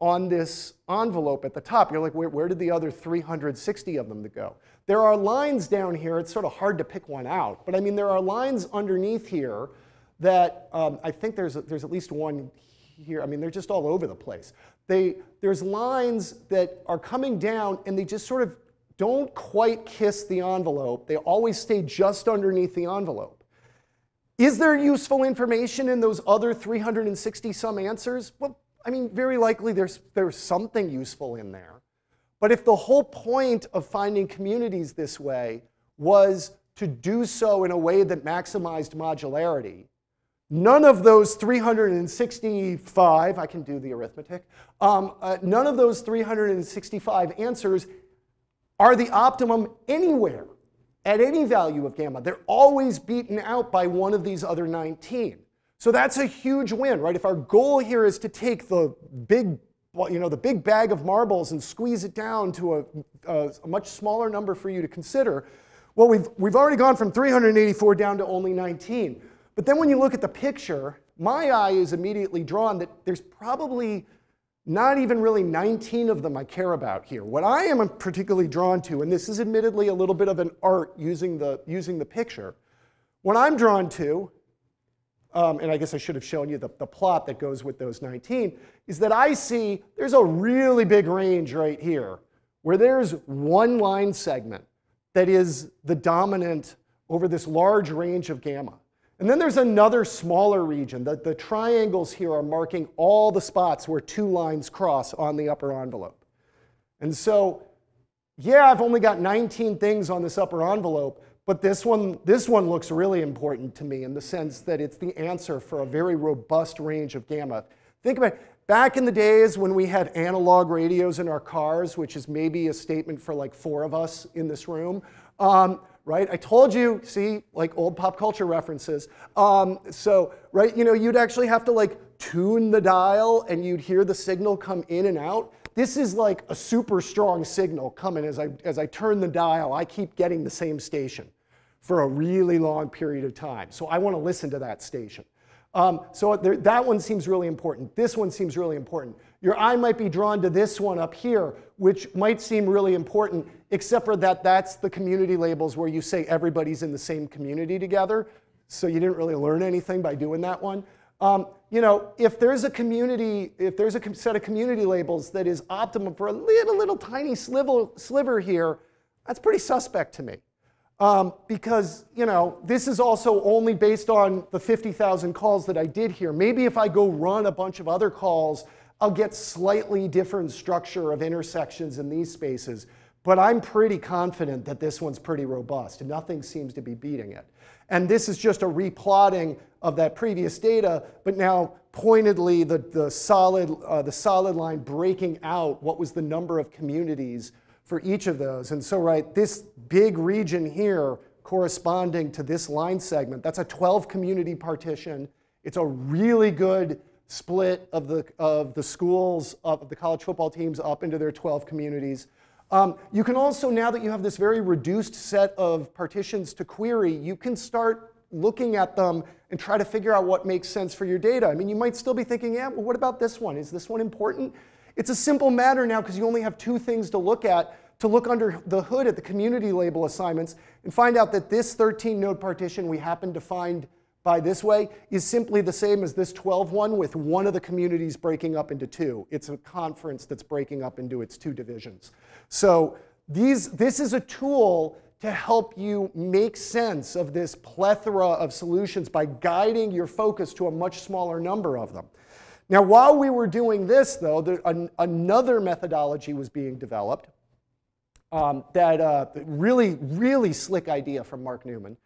on this envelope at the top. You're like, where, where did the other 360 of them go? There are lines down here. It's sort of hard to pick one out. But I mean, there are lines underneath here that um, I think there's, a, there's at least one here. I mean, they're just all over the place. They, there's lines that are coming down and they just sort of don't quite kiss the envelope. They always stay just underneath the envelope. Is there useful information in those other 360 some answers? Well, I mean, very likely there's, there's something useful in there. But if the whole point of finding communities this way was to do so in a way that maximized modularity, none of those 365, I can do the arithmetic, um, uh, none of those 365 answers are the optimum anywhere at any value of gamma. They're always beaten out by one of these other 19. So that's a huge win, right? If our goal here is to take the big, you know, the big bag of marbles and squeeze it down to a, a, a much smaller number for you to consider, well, we've, we've already gone from 384 down to only 19. But then when you look at the picture, my eye is immediately drawn that there's probably not even really 19 of them I care about here. What I am particularly drawn to, and this is admittedly a little bit of an art using the, using the picture, what I'm drawn to, um, and I guess I should have shown you the, the plot that goes with those 19, is that I see there's a really big range right here where there's one line segment that is the dominant over this large range of gamma. And then there's another smaller region. The, the triangles here are marking all the spots where two lines cross on the upper envelope. And so, yeah, I've only got 19 things on this upper envelope, but this one, this one looks really important to me in the sense that it's the answer for a very robust range of gamma. Think about it. back in the days when we had analog radios in our cars, which is maybe a statement for like four of us in this room, um, right? I told you, see, like old pop culture references. Um, so, right, you know, you'd actually have to like tune the dial and you'd hear the signal come in and out. This is like a super strong signal coming as I, as I turn the dial. I keep getting the same station for a really long period of time. So I want to listen to that station. Um, so there, that one seems really important. This one seems really important. Your eye might be drawn to this one up here, which might seem really important, except for that that's the community labels where you say everybody's in the same community together. So you didn't really learn anything by doing that one. Um, you know, if there's a community, if there's a set of community labels that is optimum for a little, little tiny sliver, sliver here, that's pretty suspect to me. Um, because you know this is also only based on the 50,000 calls that I did here. Maybe if I go run a bunch of other calls, I'll get slightly different structure of intersections in these spaces. But I'm pretty confident that this one's pretty robust. Nothing seems to be beating it. And this is just a replotting of that previous data, but now pointedly the, the, solid, uh, the solid line breaking out what was the number of communities for each of those. And so, right, this big region here corresponding to this line segment, that's a 12 community partition. It's a really good split of the, of the schools, of the college football teams up into their 12 communities. Um, you can also, now that you have this very reduced set of partitions to query, you can start looking at them and try to figure out what makes sense for your data. I mean, you might still be thinking, yeah, well, what about this one? Is this one important? It's a simple matter now because you only have two things to look at to look under the hood at the community label assignments and find out that this 13 node partition we happen to find by this way is simply the same as this 12 one with one of the communities breaking up into two. It's a conference that's breaking up into its two divisions. So these, this is a tool to help you make sense of this plethora of solutions by guiding your focus to a much smaller number of them. Now, while we were doing this, though, there, an, another methodology was being developed um, that uh, really, really slick idea from Mark Newman.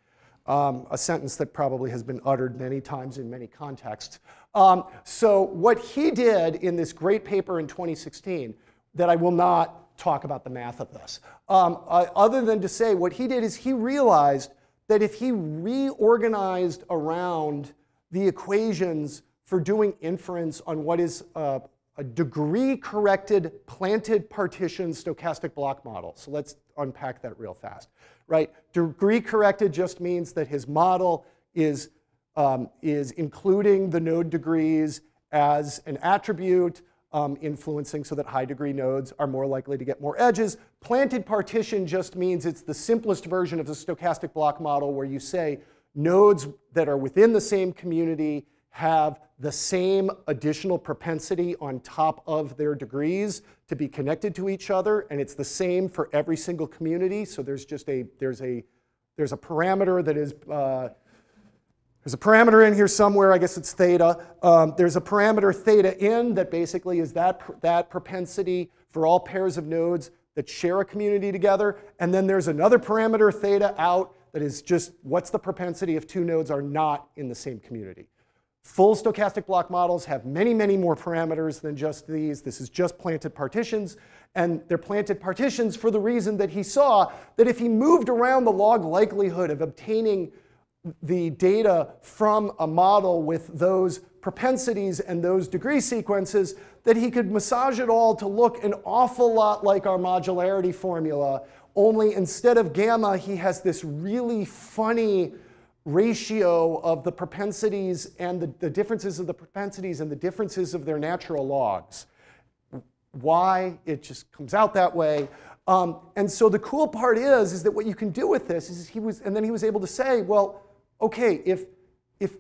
Um, a sentence that probably has been uttered many times in many contexts. Um, so what he did in this great paper in 2016, that I will not talk about the math of this, um, uh, other than to say what he did is he realized that if he reorganized around the equations for doing inference on what is uh, a degree corrected planted partition stochastic block model. So let's unpack that real fast, right? Degree corrected just means that his model is, um, is including the node degrees as an attribute, um, influencing so that high degree nodes are more likely to get more edges. Planted partition just means it's the simplest version of the stochastic block model where you say nodes that are within the same community have the same additional propensity on top of their degrees to be connected to each other, and it's the same for every single community. So there's just a there's a there's a parameter that is uh, there's a parameter in here somewhere. I guess it's theta. Um, there's a parameter theta in that basically is that that propensity for all pairs of nodes that share a community together, and then there's another parameter theta out that is just what's the propensity if two nodes are not in the same community. Full stochastic block models have many, many more parameters than just these. This is just planted partitions. And they're planted partitions for the reason that he saw that if he moved around the log likelihood of obtaining the data from a model with those propensities and those degree sequences, that he could massage it all to look an awful lot like our modularity formula, only instead of gamma, he has this really funny ratio of the propensities and the, the differences of the propensities and the differences of their natural logs. Why? It just comes out that way. Um, and so the cool part is, is that what you can do with this is he was, and then he was able to say, well, okay, if, if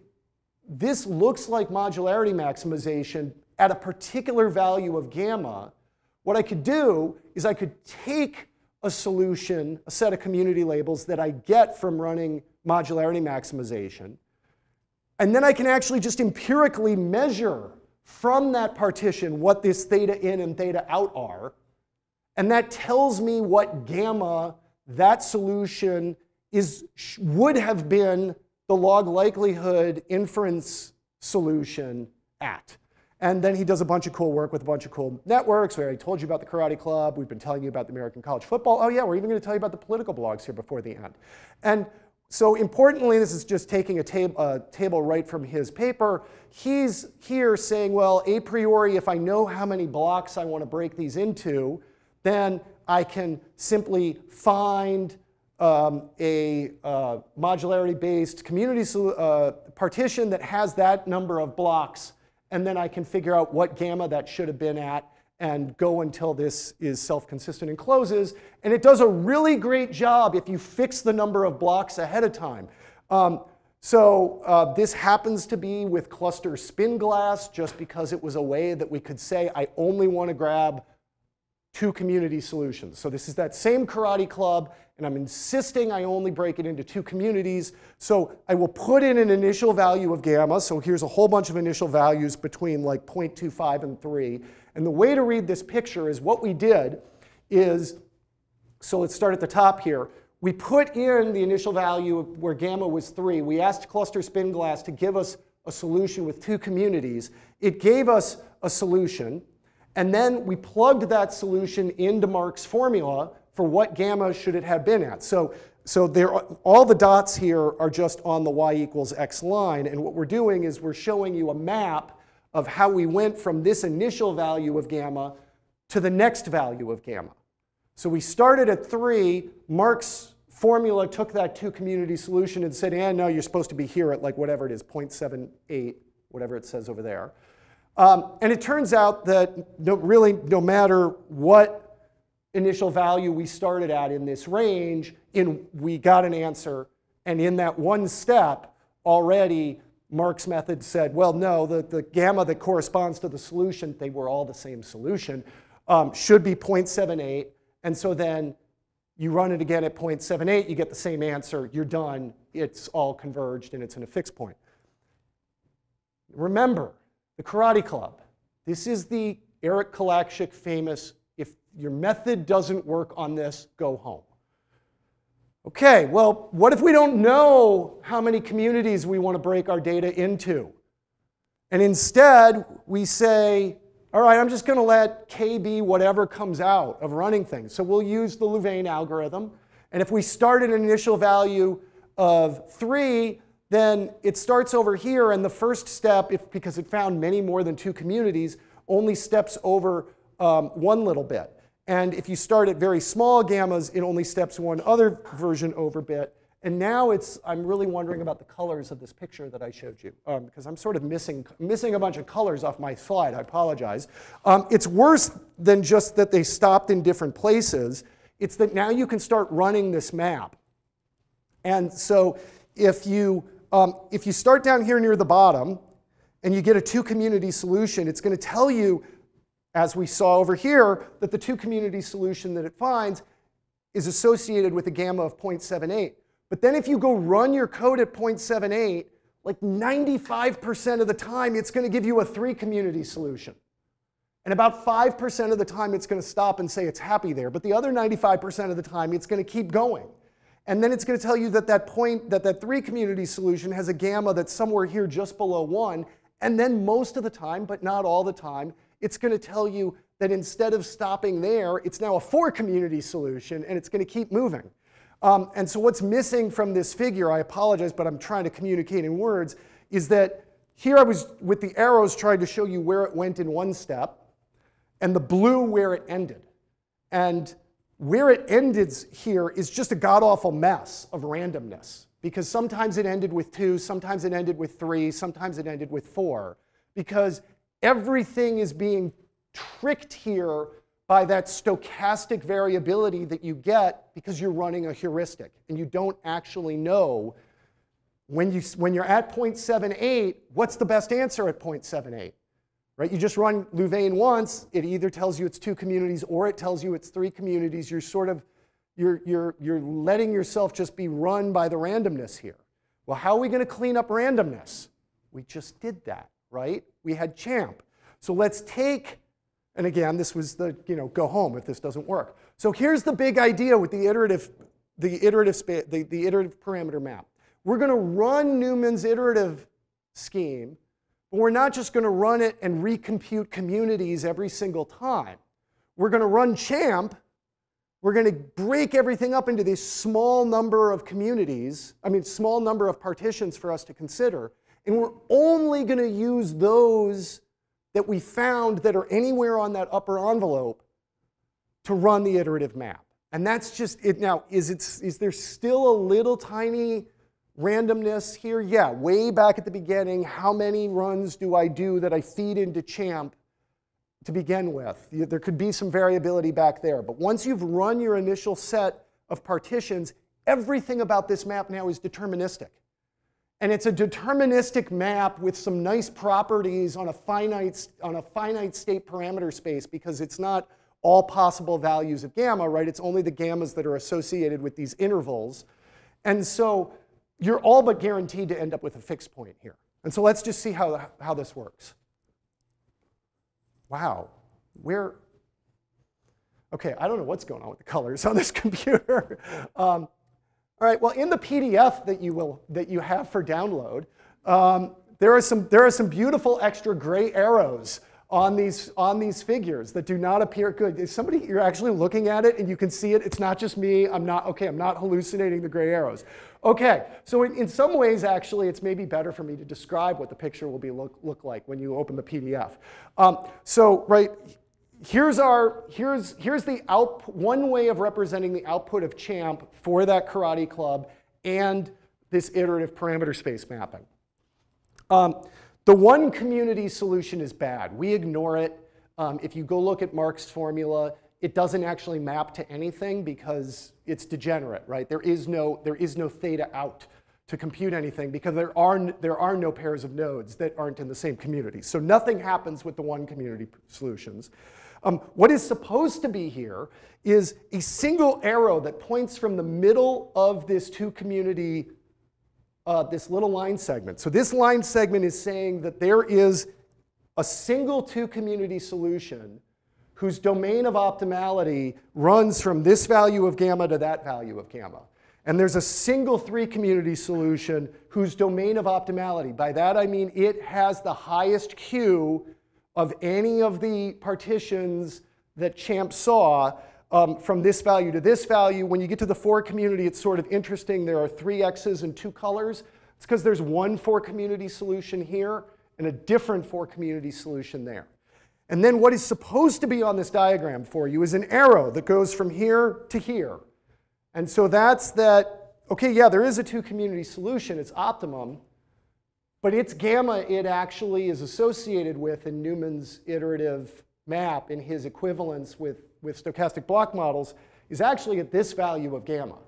this looks like modularity maximization at a particular value of gamma, what I could do is I could take a solution, a set of community labels that I get from running modularity maximization. And then I can actually just empirically measure from that partition what this theta in and theta out are. And that tells me what gamma that solution is, would have been the log likelihood inference solution at. And then he does a bunch of cool work with a bunch of cool networks. We already told you about the Karate Club. We've been telling you about the American College Football. Oh, yeah, we're even going to tell you about the political blogs here before the end. And so importantly, this is just taking a, tab a table right from his paper. He's here saying, well, a priori, if I know how many blocks I want to break these into, then I can simply find um, a uh, modularity-based community uh, partition that has that number of blocks and then I can figure out what gamma that should have been at and go until this is self-consistent and closes. And it does a really great job if you fix the number of blocks ahead of time. Um, so uh, this happens to be with cluster spin glass just because it was a way that we could say, I only want to grab two community solutions. So this is that same karate club, and I'm insisting I only break it into two communities. So I will put in an initial value of gamma. So here's a whole bunch of initial values between like 0.25 and 3. And the way to read this picture is what we did is, so let's start at the top here. We put in the initial value where gamma was 3. We asked Cluster Spin Glass to give us a solution with two communities. It gave us a solution. And then we plugged that solution into Mark's formula for what gamma should it have been at. So, so there, all the dots here are just on the y equals x line. And what we're doing is we're showing you a map of how we went from this initial value of gamma to the next value of gamma. So we started at 3. Mark's formula took that two community solution and said, and no, you're supposed to be here at like whatever it is, 0.78, whatever it says over there. Um, and it turns out that no, really, no matter what initial value we started at in this range, in, we got an answer. And in that one step, already Mark's method said, well, no, the, the gamma that corresponds to the solution, they were all the same solution, um, should be 0.78. And so then you run it again at 0.78, you get the same answer, you're done, it's all converged, and it's in a fixed point. Remember, the Karate Club. This is the Eric Kolaczyk famous, if your method doesn't work on this, go home. Okay, well, what if we don't know how many communities we want to break our data into? And instead, we say, all right, I'm just going to let k be whatever comes out of running things. So we'll use the Louvain algorithm. And if we start at an initial value of 3, then it starts over here, and the first step, if, because it found many more than two communities, only steps over um, one little bit. And if you start at very small gammas, it only steps one other version over bit. And now it's, I'm really wondering about the colors of this picture that I showed you, um, because I'm sort of missing, missing a bunch of colors off my slide. I apologize. Um, it's worse than just that they stopped in different places. It's that now you can start running this map. And so if you um, if you start down here near the bottom and you get a two community solution, it's going to tell you, as we saw over here, that the two community solution that it finds is associated with a gamma of 0.78. But then if you go run your code at 0.78, like 95% of the time, it's going to give you a three community solution. And about 5% of the time, it's going to stop and say it's happy there. But the other 95% of the time, it's going to keep going. And then it's going to tell you that that point, that that three community solution has a gamma that's somewhere here just below one. And then most of the time, but not all the time, it's going to tell you that instead of stopping there, it's now a four community solution and it's going to keep moving. Um, and so what's missing from this figure, I apologize, but I'm trying to communicate in words, is that here I was with the arrows trying to show you where it went in one step, and the blue where it ended. And where it ended here is just a god awful mess of randomness because sometimes it ended with two, sometimes it ended with three, sometimes it ended with four, because everything is being tricked here by that stochastic variability that you get because you're running a heuristic and you don't actually know when, you, when you're at 0.78, what's the best answer at 0.78? Right? You just run Louvain once, it either tells you it's two communities or it tells you it's three communities. You're sort of, you're, you're, you're letting yourself just be run by the randomness here. Well, how are we going to clean up randomness? We just did that, right? We had champ. So let's take, and again, this was the, you know, go home if this doesn't work. So here's the big idea with the iterative, the iterative, the, the iterative parameter map. We're going to run Newman's iterative scheme But we're not just going to run it and recompute communities every single time. We're going to run CHAMP. We're going to break everything up into this small number of communities, I mean, small number of partitions for us to consider. And we're only going to use those that we found that are anywhere on that upper envelope to run the iterative map. And that's just it. Now, is, it, is there still a little tiny randomness here? Yeah, way back at the beginning, how many runs do I do that I feed into CHAMP to begin with? There could be some variability back there. But once you've run your initial set of partitions, everything about this map now is deterministic. And it's a deterministic map with some nice properties on a finite, on a finite state parameter space because it's not all possible values of gamma, right? It's only the gammas that are associated with these intervals. And so you're all but guaranteed to end up with a fixed point here. And so let's just see how, how this works. Wow, where, okay, I don't know what's going on with the colors on this computer. Um, all right, well, in the PDF that you, will, that you have for download, um, there, are some, there are some beautiful extra gray arrows on these, on these figures that do not appear good. Is somebody, you're actually looking at it and you can see it. It's not just me. I'm not, okay, I'm not hallucinating the gray arrows. Okay, so in, in some ways, actually, it's maybe better for me to describe what the picture will be look, look like when you open the PDF. Um, so, right, here's our here's here's the out one way of representing the output of champ for that karate club and this iterative parameter space mapping um, the one community solution is bad we ignore it um, if you go look at mark's formula it doesn't actually map to anything because it's degenerate right there is no there is no theta out to compute anything because there are, there are no pairs of nodes that aren't in the same community. So nothing happens with the one community solutions. Um, what is supposed to be here is a single arrow that points from the middle of this two community, uh, this little line segment. So this line segment is saying that there is a single two community solution whose domain of optimality runs from this value of gamma to that value of gamma. And there's a single three community solution whose domain of optimality, by that I mean it has the highest Q of any of the partitions that Champ saw um, from this value to this value. When you get to the four community, it's sort of interesting. There are three X's and two colors. It's because there's one four community solution here and a different four community solution there. And then what is supposed to be on this diagram for you is an arrow that goes from here to here. And so that's that, okay, yeah, there is a two community solution, it's optimum, but its gamma it actually is associated with in Newman's iterative map in his equivalence with, with stochastic block models is actually at this value of gamma.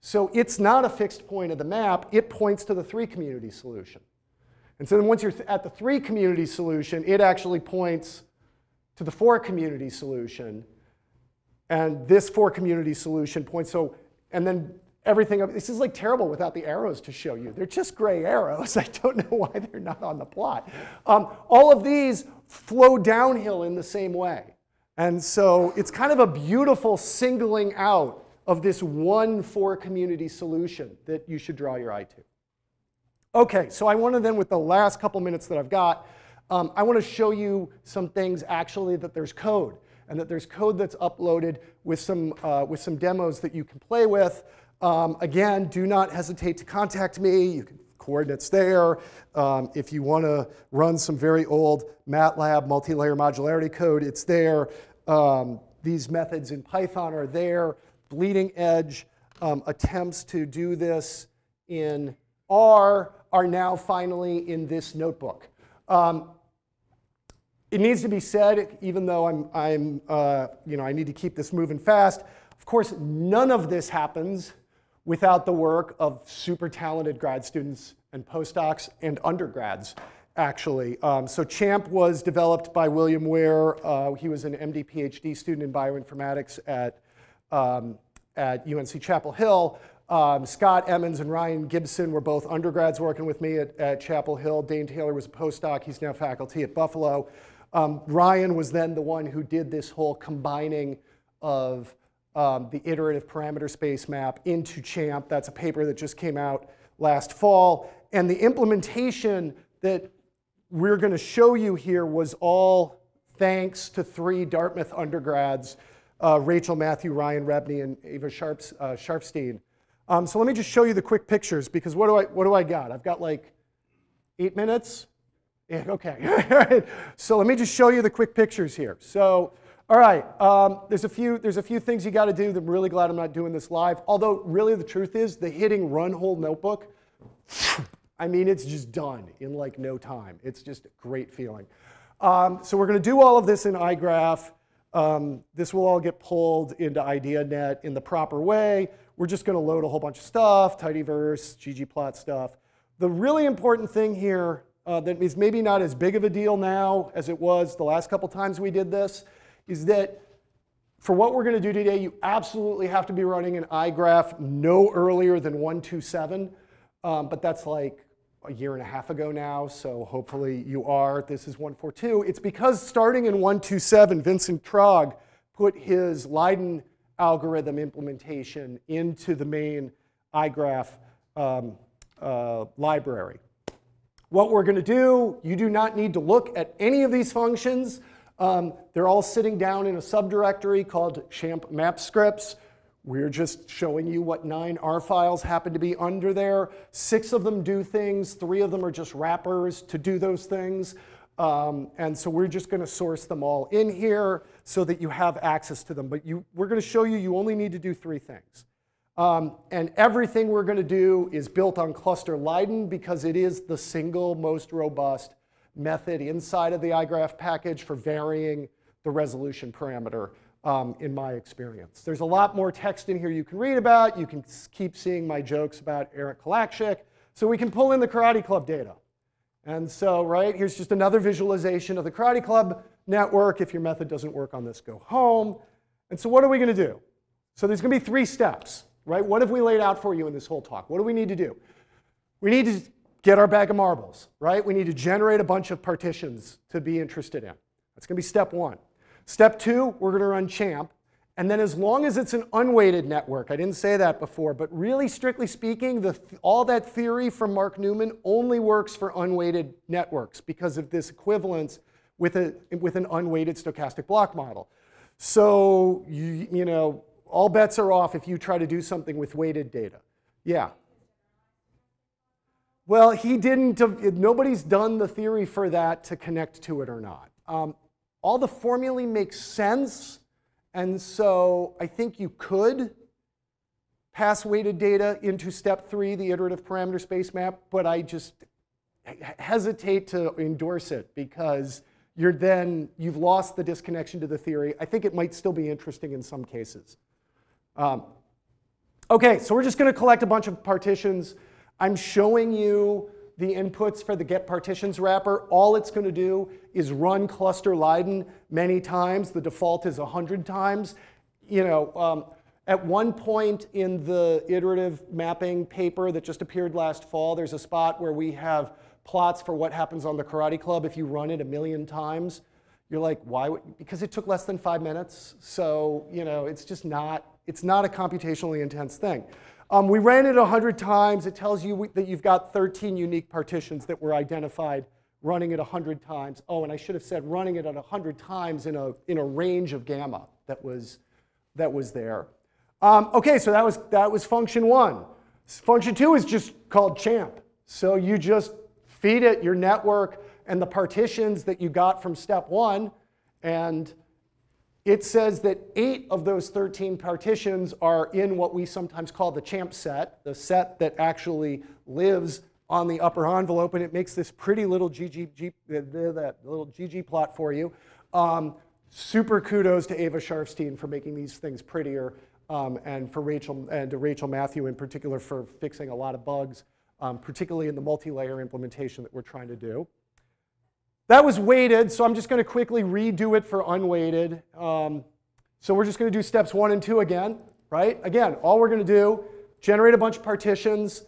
So it's not a fixed point of the map, it points to the three community solution. And so then once you're at the three community solution, it actually points to the four community solution. And this four community solution points, so, and then everything. This is like terrible without the arrows to show you. They're just gray arrows. I don't know why they're not on the plot. Um, all of these flow downhill in the same way. And so it's kind of a beautiful singling out of this one four community solution that you should draw your eye to. Okay, so I want to then, with the last couple minutes that I've got, um, I want to show you some things actually that there's code and that there's code that's uploaded with some, uh, with some demos that you can play with. Um, again, do not hesitate to contact me. You can coordinates there. Um, if you want to run some very old MATLAB multi-layer modularity code, it's there. Um, these methods in Python are there. Bleeding edge um, attempts to do this in R are now finally in this notebook. Um, it needs to be said, even though I'm, I'm uh, you know, I need to keep this moving fast. Of course, none of this happens without the work of super talented grad students and postdocs and undergrads, actually. Um, so CHAMP was developed by William Weir. Uh, he was an MD PhD student in bioinformatics at, um, at UNC Chapel Hill. Um, Scott Emmons and Ryan Gibson were both undergrads working with me at, at, Chapel Hill. Dane Taylor was a postdoc. He's now faculty at Buffalo. Um, Ryan was then the one who did this whole combining of um, the iterative parameter space map into CHAMP. That's a paper that just came out last fall. And the implementation that we're going to show you here was all thanks to three Dartmouth undergrads, uh, Rachel, Matthew, Ryan Rebney, and Ava Sharps, uh, Sharfstein. Um, so let me just show you the quick pictures because what do I, what do I got? I've got like eight minutes. Yeah, okay. so let me just show you the quick pictures here. So, all right, um, there's, a few, there's a few things you got to do. I'm really glad I'm not doing this live. Although, really, the truth is, the hitting run whole notebook, I mean, it's just done in like no time. It's just a great feeling. Um, so we're going to do all of this in iGraph. Um, this will all get pulled into IdeaNet in the proper way. We're just going to load a whole bunch of stuff, tidyverse, ggplot stuff. The really important thing here uh, that is maybe not as big of a deal now as it was the last couple times we did this is that for what we're going to do today, you absolutely have to be running an iGraph no earlier than 127. Um, but that's like a year and a half ago now, so hopefully you are. This is 142. It's because starting in 127, Vincent Traag put his Leiden algorithm implementation into the main iGraph um, uh, library. What we're going to do, you do not need to look at any of these functions. Um, they're all sitting down in a subdirectory called champ map scripts. We're just showing you what nine R files happen to be under there. Six of them do things. Three of them are just wrappers to do those things. Um, and so we're just going to source them all in here so that you have access to them. But you, we're going to show you you only need to do three things. Um, and everything we're going to do is built on cluster Leiden because it is the single most robust method inside of the iGraph package for varying the resolution parameter um, in my experience. There's a lot more text in here you can read about. You can keep seeing my jokes about Eric Kolaczyk. So we can pull in the Karate Club data. And so, right, here's just another visualization of the Karate Club network. If your method doesn't work on this, go home. And so what are we going to do? So there's going to be three steps right? What have we laid out for you in this whole talk? What do we need to do? We need to get our bag of marbles, right? We need to generate a bunch of partitions to be interested in. That's going to be step one. Step two, we're going to run champ. And then as long as it's an unweighted network, I didn't say that before, but really strictly speaking, the, all that theory from Mark Newman only works for unweighted networks because of this equivalence with, a, with an unweighted stochastic block model. So, you, you know, all bets are off if you try to do something with weighted data. Yeah. Well, he didn't, nobody's done the theory for that to connect to it or not. Um, all the formulae make sense, and so I think you could pass weighted data into step three, the iterative parameter space map, but I just hesitate to endorse it because you're then, you've lost the disconnection to the theory. I think it might still be interesting in some cases. Um, okay, so we're just going to collect a bunch of partitions. I'm showing you the inputs for the get partitions wrapper. All it's going to do is run cluster Leiden many times. The default is 100 times. You know, um, at one point in the iterative mapping paper that just appeared last fall, there's a spot where we have plots for what happens on the Karate Club if you run it a million times. You're like, why? Because it took less than five minutes. So, you know, it's just not it's not a computationally intense thing. Um, we ran it 100 times. It tells you that you've got 13 unique partitions that were identified running it 100 times. Oh, and I should have said running it at 100 times in a, in a range of gamma that was, that was there. Um, okay, so that was, that was function one. Function two is just called champ. So you just feed it your network and the partitions that you got from step one, and it says that eight of those 13 partitions are in what we sometimes call the champ set, the set that actually lives on the upper envelope, and it makes this pretty little GG, that little GG plot for you. Um, super kudos to Ava Sharfstein for making these things prettier, um, and for Rachel and to Rachel Matthew in particular for fixing a lot of bugs, um, particularly in the multi-layer implementation that we're trying to do. That was weighted, so I'm just going to quickly redo it for unweighted. Um, so we're just going to do steps one and two again, right? Again, all we're going to do, generate a bunch of partitions.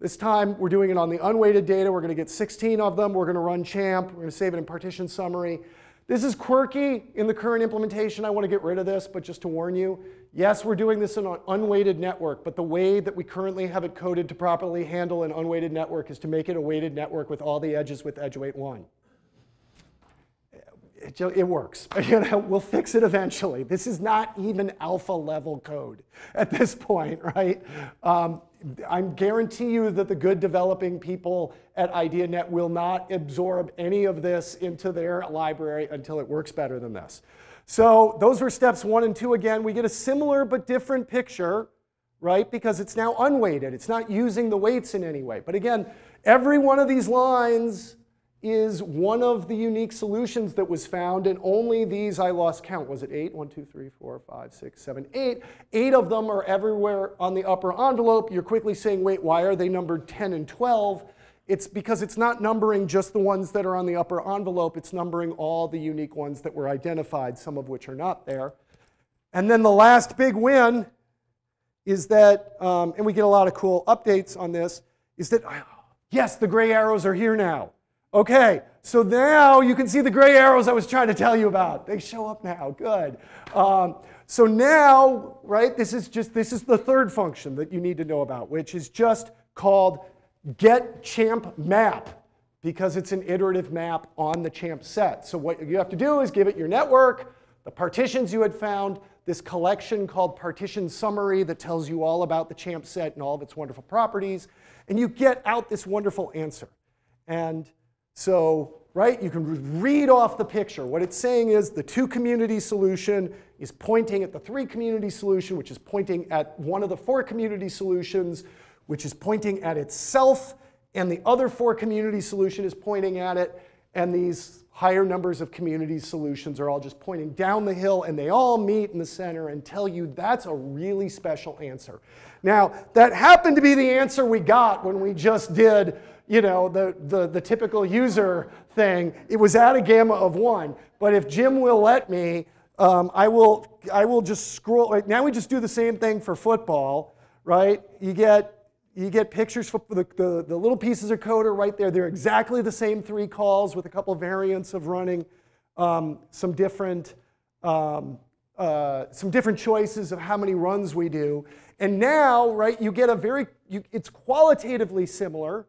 This time we're doing it on the unweighted data. We're going to get 16 of them. We're going to run champ. We're going to save it in partition summary. This is quirky in the current implementation. I want to get rid of this, but just to warn you, yes, we're doing this in an unweighted network, but the way that we currently have it coded to properly handle an unweighted network is to make it a weighted network with all the edges with edge weight 1. It, it works. You know, we'll fix it eventually. This is not even alpha level code at this point, right? Um, I guarantee you that the good developing people at IdeaNet will not absorb any of this into their library until it works better than this. So those were steps one and two again. We get a similar but different picture, right? Because it's now unweighted. It's not using the weights in any way. But again, every one of these lines is one of the unique solutions that was found, and only these I lost count. Was it eight? One, two, three, four, five, six, seven, eight. Eight of them are everywhere on the upper envelope. You're quickly saying, wait, why are they numbered 10 and 12? It's because it's not numbering just the ones that are on the upper envelope, it's numbering all the unique ones that were identified, some of which are not there. And then the last big win is that, um, and we get a lot of cool updates on this, is that, yes, the gray arrows are here now. Okay, so now you can see the gray arrows I was trying to tell you about. They show up now, good. Um, so now, right, this is just, this is the third function that you need to know about, which is just called get champ map because it's an iterative map on the champ set. So what you have to do is give it your network, the partitions you had found, this collection called partition summary that tells you all about the champ set and all of its wonderful properties, and you get out this wonderful answer. And so, right, you can read off the picture. What it's saying is the two community solution is pointing at the three community solution, which is pointing at one of the four community solutions, which is pointing at itself, and the other four community solution is pointing at it, and these higher numbers of community solutions are all just pointing down the hill, and they all meet in the center and tell you that's a really special answer. Now, that happened to be the answer we got when we just did you know, the, the, the typical user thing. It was at a gamma of one. But if Jim will let me, um, I, will, I will just scroll. Now we just do the same thing for football, right? You get, you get pictures for the, the, the little pieces of code are right there. They're exactly the same three calls with a couple variants of running um, some different um, uh, some different choices of how many runs we do. And now, right, you get a very, you, it's qualitatively similar,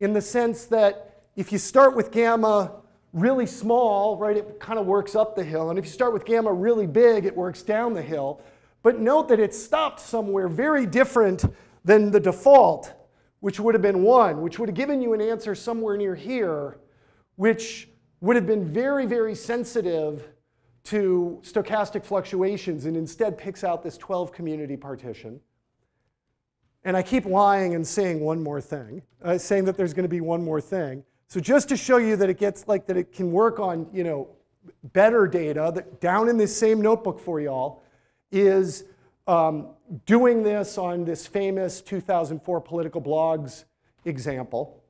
in the sense that if you start with gamma really small, right, it kind of works up the hill. And if you start with gamma really big, it works down the hill. But note that it stopped somewhere very different than the default, which would have been 1, which would have given you an answer somewhere near here, which would have been very, very sensitive to stochastic fluctuations and instead picks out this 12 community partition. And I keep lying and saying one more thing, uh, saying that there's going to be one more thing. So just to show you that it gets like that it can work on, you know, better data, that down in this same notebook for y'all is um, doing this on this famous 2004 political blogs example.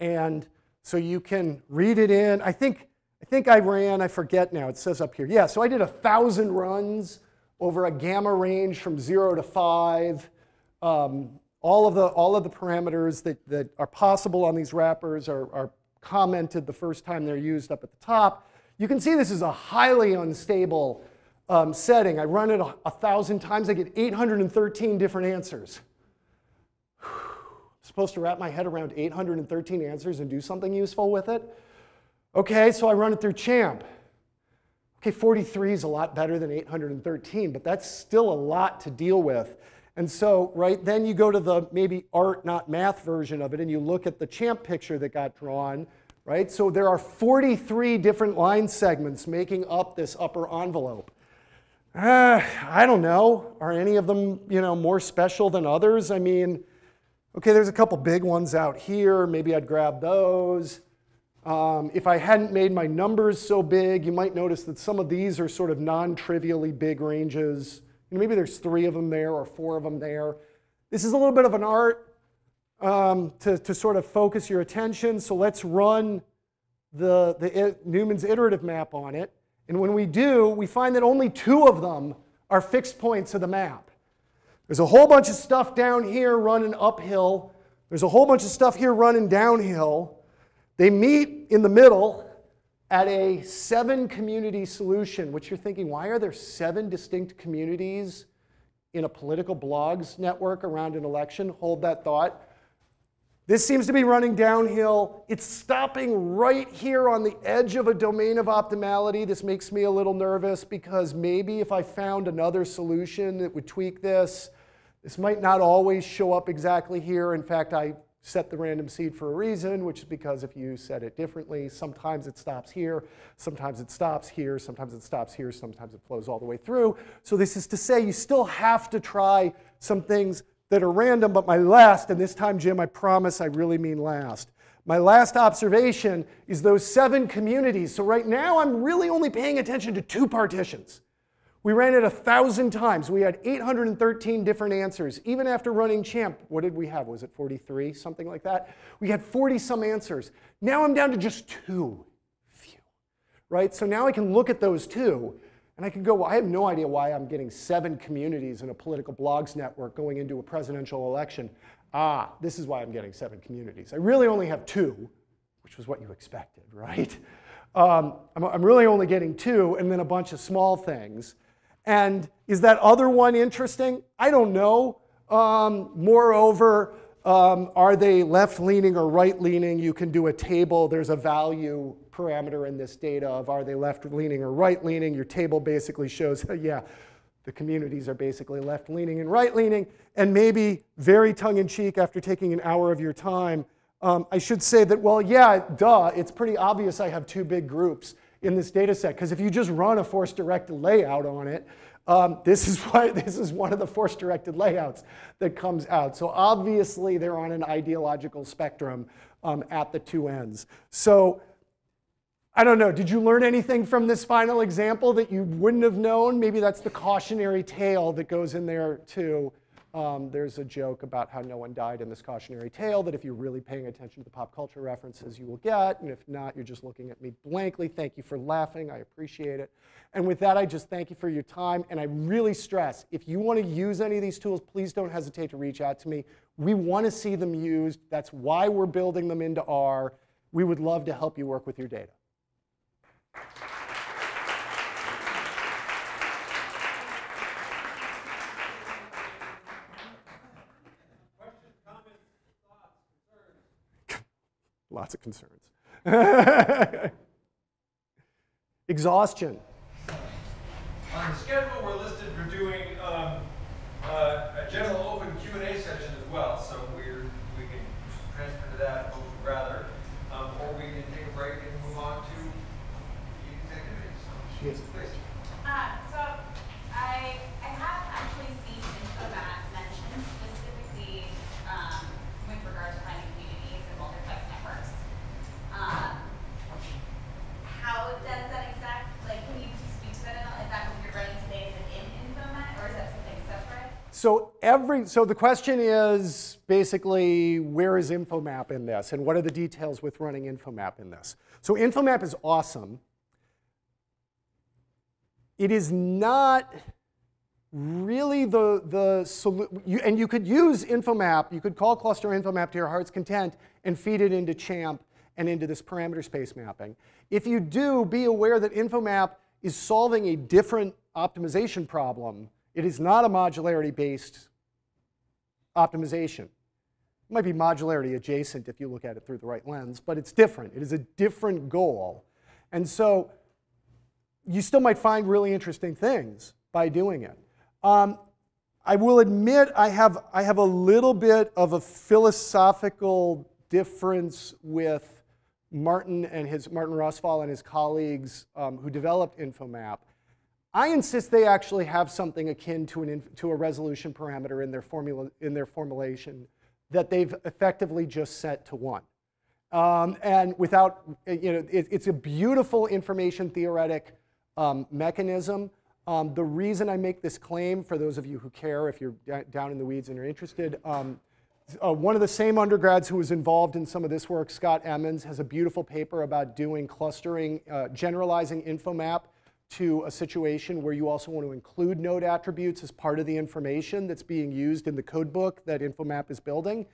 And so you can read it in. I think, I think I ran, I forget now, it says up here. Yeah, so I did a thousand runs over a gamma range from zero to five um, all, of the, all of the parameters that, that are possible on these wrappers are, are commented the first time they're used up at the top. You can see this is a highly unstable um, setting. I run it a, a, thousand times, I get 813 different answers. I'm supposed to wrap my head around 813 answers and do something useful with it. Okay, so I run it through CHAMP. Okay, 43 is a lot better than 813, but that's still a lot to deal with. And so, right, then you go to the maybe art, not math version of it, and you look at the champ picture that got drawn, right? So there are 43 different line segments making up this upper envelope. Uh, I don't know. Are any of them, you know, more special than others? I mean, okay, there's a couple big ones out here. Maybe I'd grab those. Um, if I hadn't made my numbers so big, you might notice that some of these are sort of non-trivially big ranges maybe there's three of them there or four of them there. This is a little bit of an art um, to, to sort of focus your attention. So let's run the, the Newman's iterative map on it. And when we do, we find that only two of them are fixed points of the map. There's a whole bunch of stuff down here running uphill. There's a whole bunch of stuff here running downhill. They meet in the middle at a seven community solution, which you're thinking, why are there seven distinct communities in a political blogs network around an election? Hold that thought. This seems to be running downhill. It's stopping right here on the edge of a domain of optimality. This makes me a little nervous because maybe if I found another solution that would tweak this, this might not always show up exactly here. In fact, I set the random seed for a reason, which is because if you set it differently, sometimes it stops here, sometimes it stops here, sometimes it stops here, sometimes it flows all the way through. So this is to say you still have to try some things that are random, but my last, and this time, Jim, I promise I really mean last. My last observation is those seven communities. So right now, I'm really only paying attention to two partitions. We ran it a thousand times. We had 813 different answers. Even after running CHAMP, what did we have? Was it 43, something like that? We had 40 some answers. Now I'm down to just two. Phew. Right? So now I can look at those two and I can go, well, I have no idea why I'm getting seven communities in a political blogs network going into a presidential election. Ah, this is why I'm getting seven communities. I really only have two, which was what you expected, right? Um, I'm, I'm really only getting two and then a bunch of small things. And is that other one interesting? I don't know. Um, moreover, um, are they left leaning or right leaning? You can do a table. There's a value parameter in this data of are they left leaning or right leaning. Your table basically shows, yeah, the communities are basically left leaning and right leaning. And maybe very tongue in cheek after taking an hour of your time, um, I should say that, well, yeah, duh, it's pretty obvious I have two big groups in this data set. Because if you just run a force directed layout on it, um, this, is why, this is one of the force-directed layouts that comes out. So obviously, they're on an ideological spectrum um, at the two ends. So I don't know, did you learn anything from this final example that you wouldn't have known? Maybe that's the cautionary tale that goes in there too. Um, there's a joke about how no one died in this cautionary tale that if you're really paying attention to the pop culture references, you will get. And if not, you're just looking at me blankly. Thank you for laughing. I appreciate it. And with that, I just thank you for your time. And I really stress, if you want to use any of these tools, please don't hesitate to reach out to me. We want to see them used. That's why we're building them into R. We would love to help you work with your data. Lots of concerns. Exhaustion. On the schedule, we're listed for doing um, uh, a general open Q&A session as well, so we're, we can transfer to that rather, um, or we can take a break and move on to the activities. Yes. Please. Uh, so I, I have actually seen InfoMap mentioned specifically um, with regards to finding communities and multiplex networks. Um, how does that exact, like, can you speak to that at all? Is that what you're running today? Is it in InfoMap or is that something separate? So every so the question is basically where is InfoMap in this, and what are the details with running InfoMap in this? So InfoMap is awesome. It is not really the, the solution, and you could use InfoMap, you could call cluster InfoMap to your heart's content and feed it into CHAMP and into this parameter space mapping. If you do, be aware that InfoMap is solving a different optimization problem. It is not a modularity-based optimization. It might be modularity adjacent if you look at it through the right lens, but it's different. It is a different goal. And so you still might find really interesting things by doing it. Um, I will admit I have, I have a little bit of a philosophical difference with Martin and his Martin Rosvall and his colleagues um, who developed InfoMap. I insist they actually have something akin to, an, to a resolution parameter in their, formula, in their formulation that they've effectively just set to one. Um, and without, you know, it, it's a beautiful information theoretic um, mechanism. Um, the reason I make this claim, for those of you who care, if you're down in the weeds and you're interested, um, uh, one of the same undergrads who was involved in some of this work, Scott Emmons, has a beautiful paper about doing clustering, uh, generalizing InfoMap to a situation where you also want to include node attributes as part of the information that's being used in the codebook that InfoMap is building.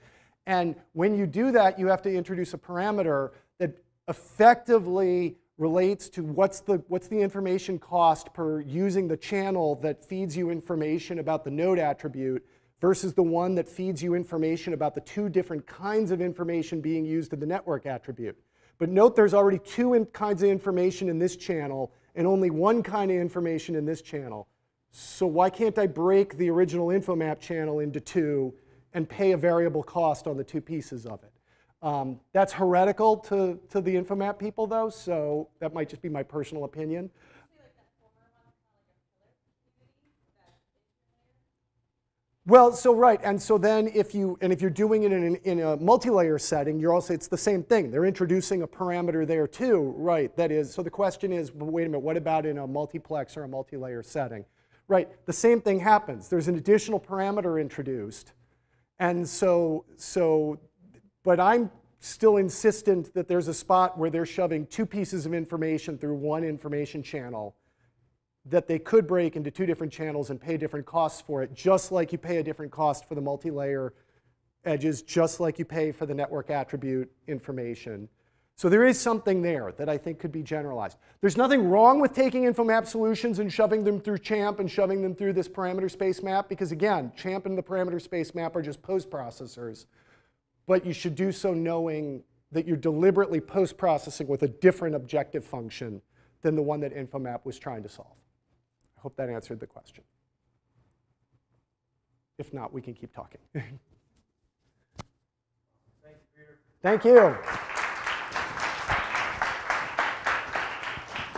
And when you do that, you have to introduce a parameter that effectively relates to what's the, what's the information cost per using the channel that feeds you information about the node attribute versus the one that feeds you information about the two different kinds of information being used in the network attribute. But note there's already two in- kinds of information in this channel and only one kind of information in this channel. So why can't I break the original InfoMap channel into two and pay a variable cost on the two pieces of it? Um, that's heretical to, to the InfoMap people, though, so that might just be my personal opinion. Well, so right, and so then if you and if you're doing it in, in a multi-layer setting, you're also it's the same thing. They're introducing a parameter there too, right? That is, so the question is, well, wait a minute, what about in a multiplex or a multi-layer setting? Right, the same thing happens. There's an additional parameter introduced, and so so, but I'm still insistent that there's a spot where they're shoving two pieces of information through one information channel that they could break into two different channels and pay different costs for it, just like you pay a different cost for the multi-layer edges, just like you pay for the network attribute information. So there is something there that I think could be generalized. There's nothing wrong with taking InfoMap solutions and shoving them through CHAMP and shoving them through this parameter space map, because again, CHAMP and the parameter space map are just post-processors. But you should do so knowing that you're deliberately post-processing with a different objective function than the one that InfoMap was trying to solve. I hope that answered the question. If not, we can keep talking. Thank you, Peter. Thank you.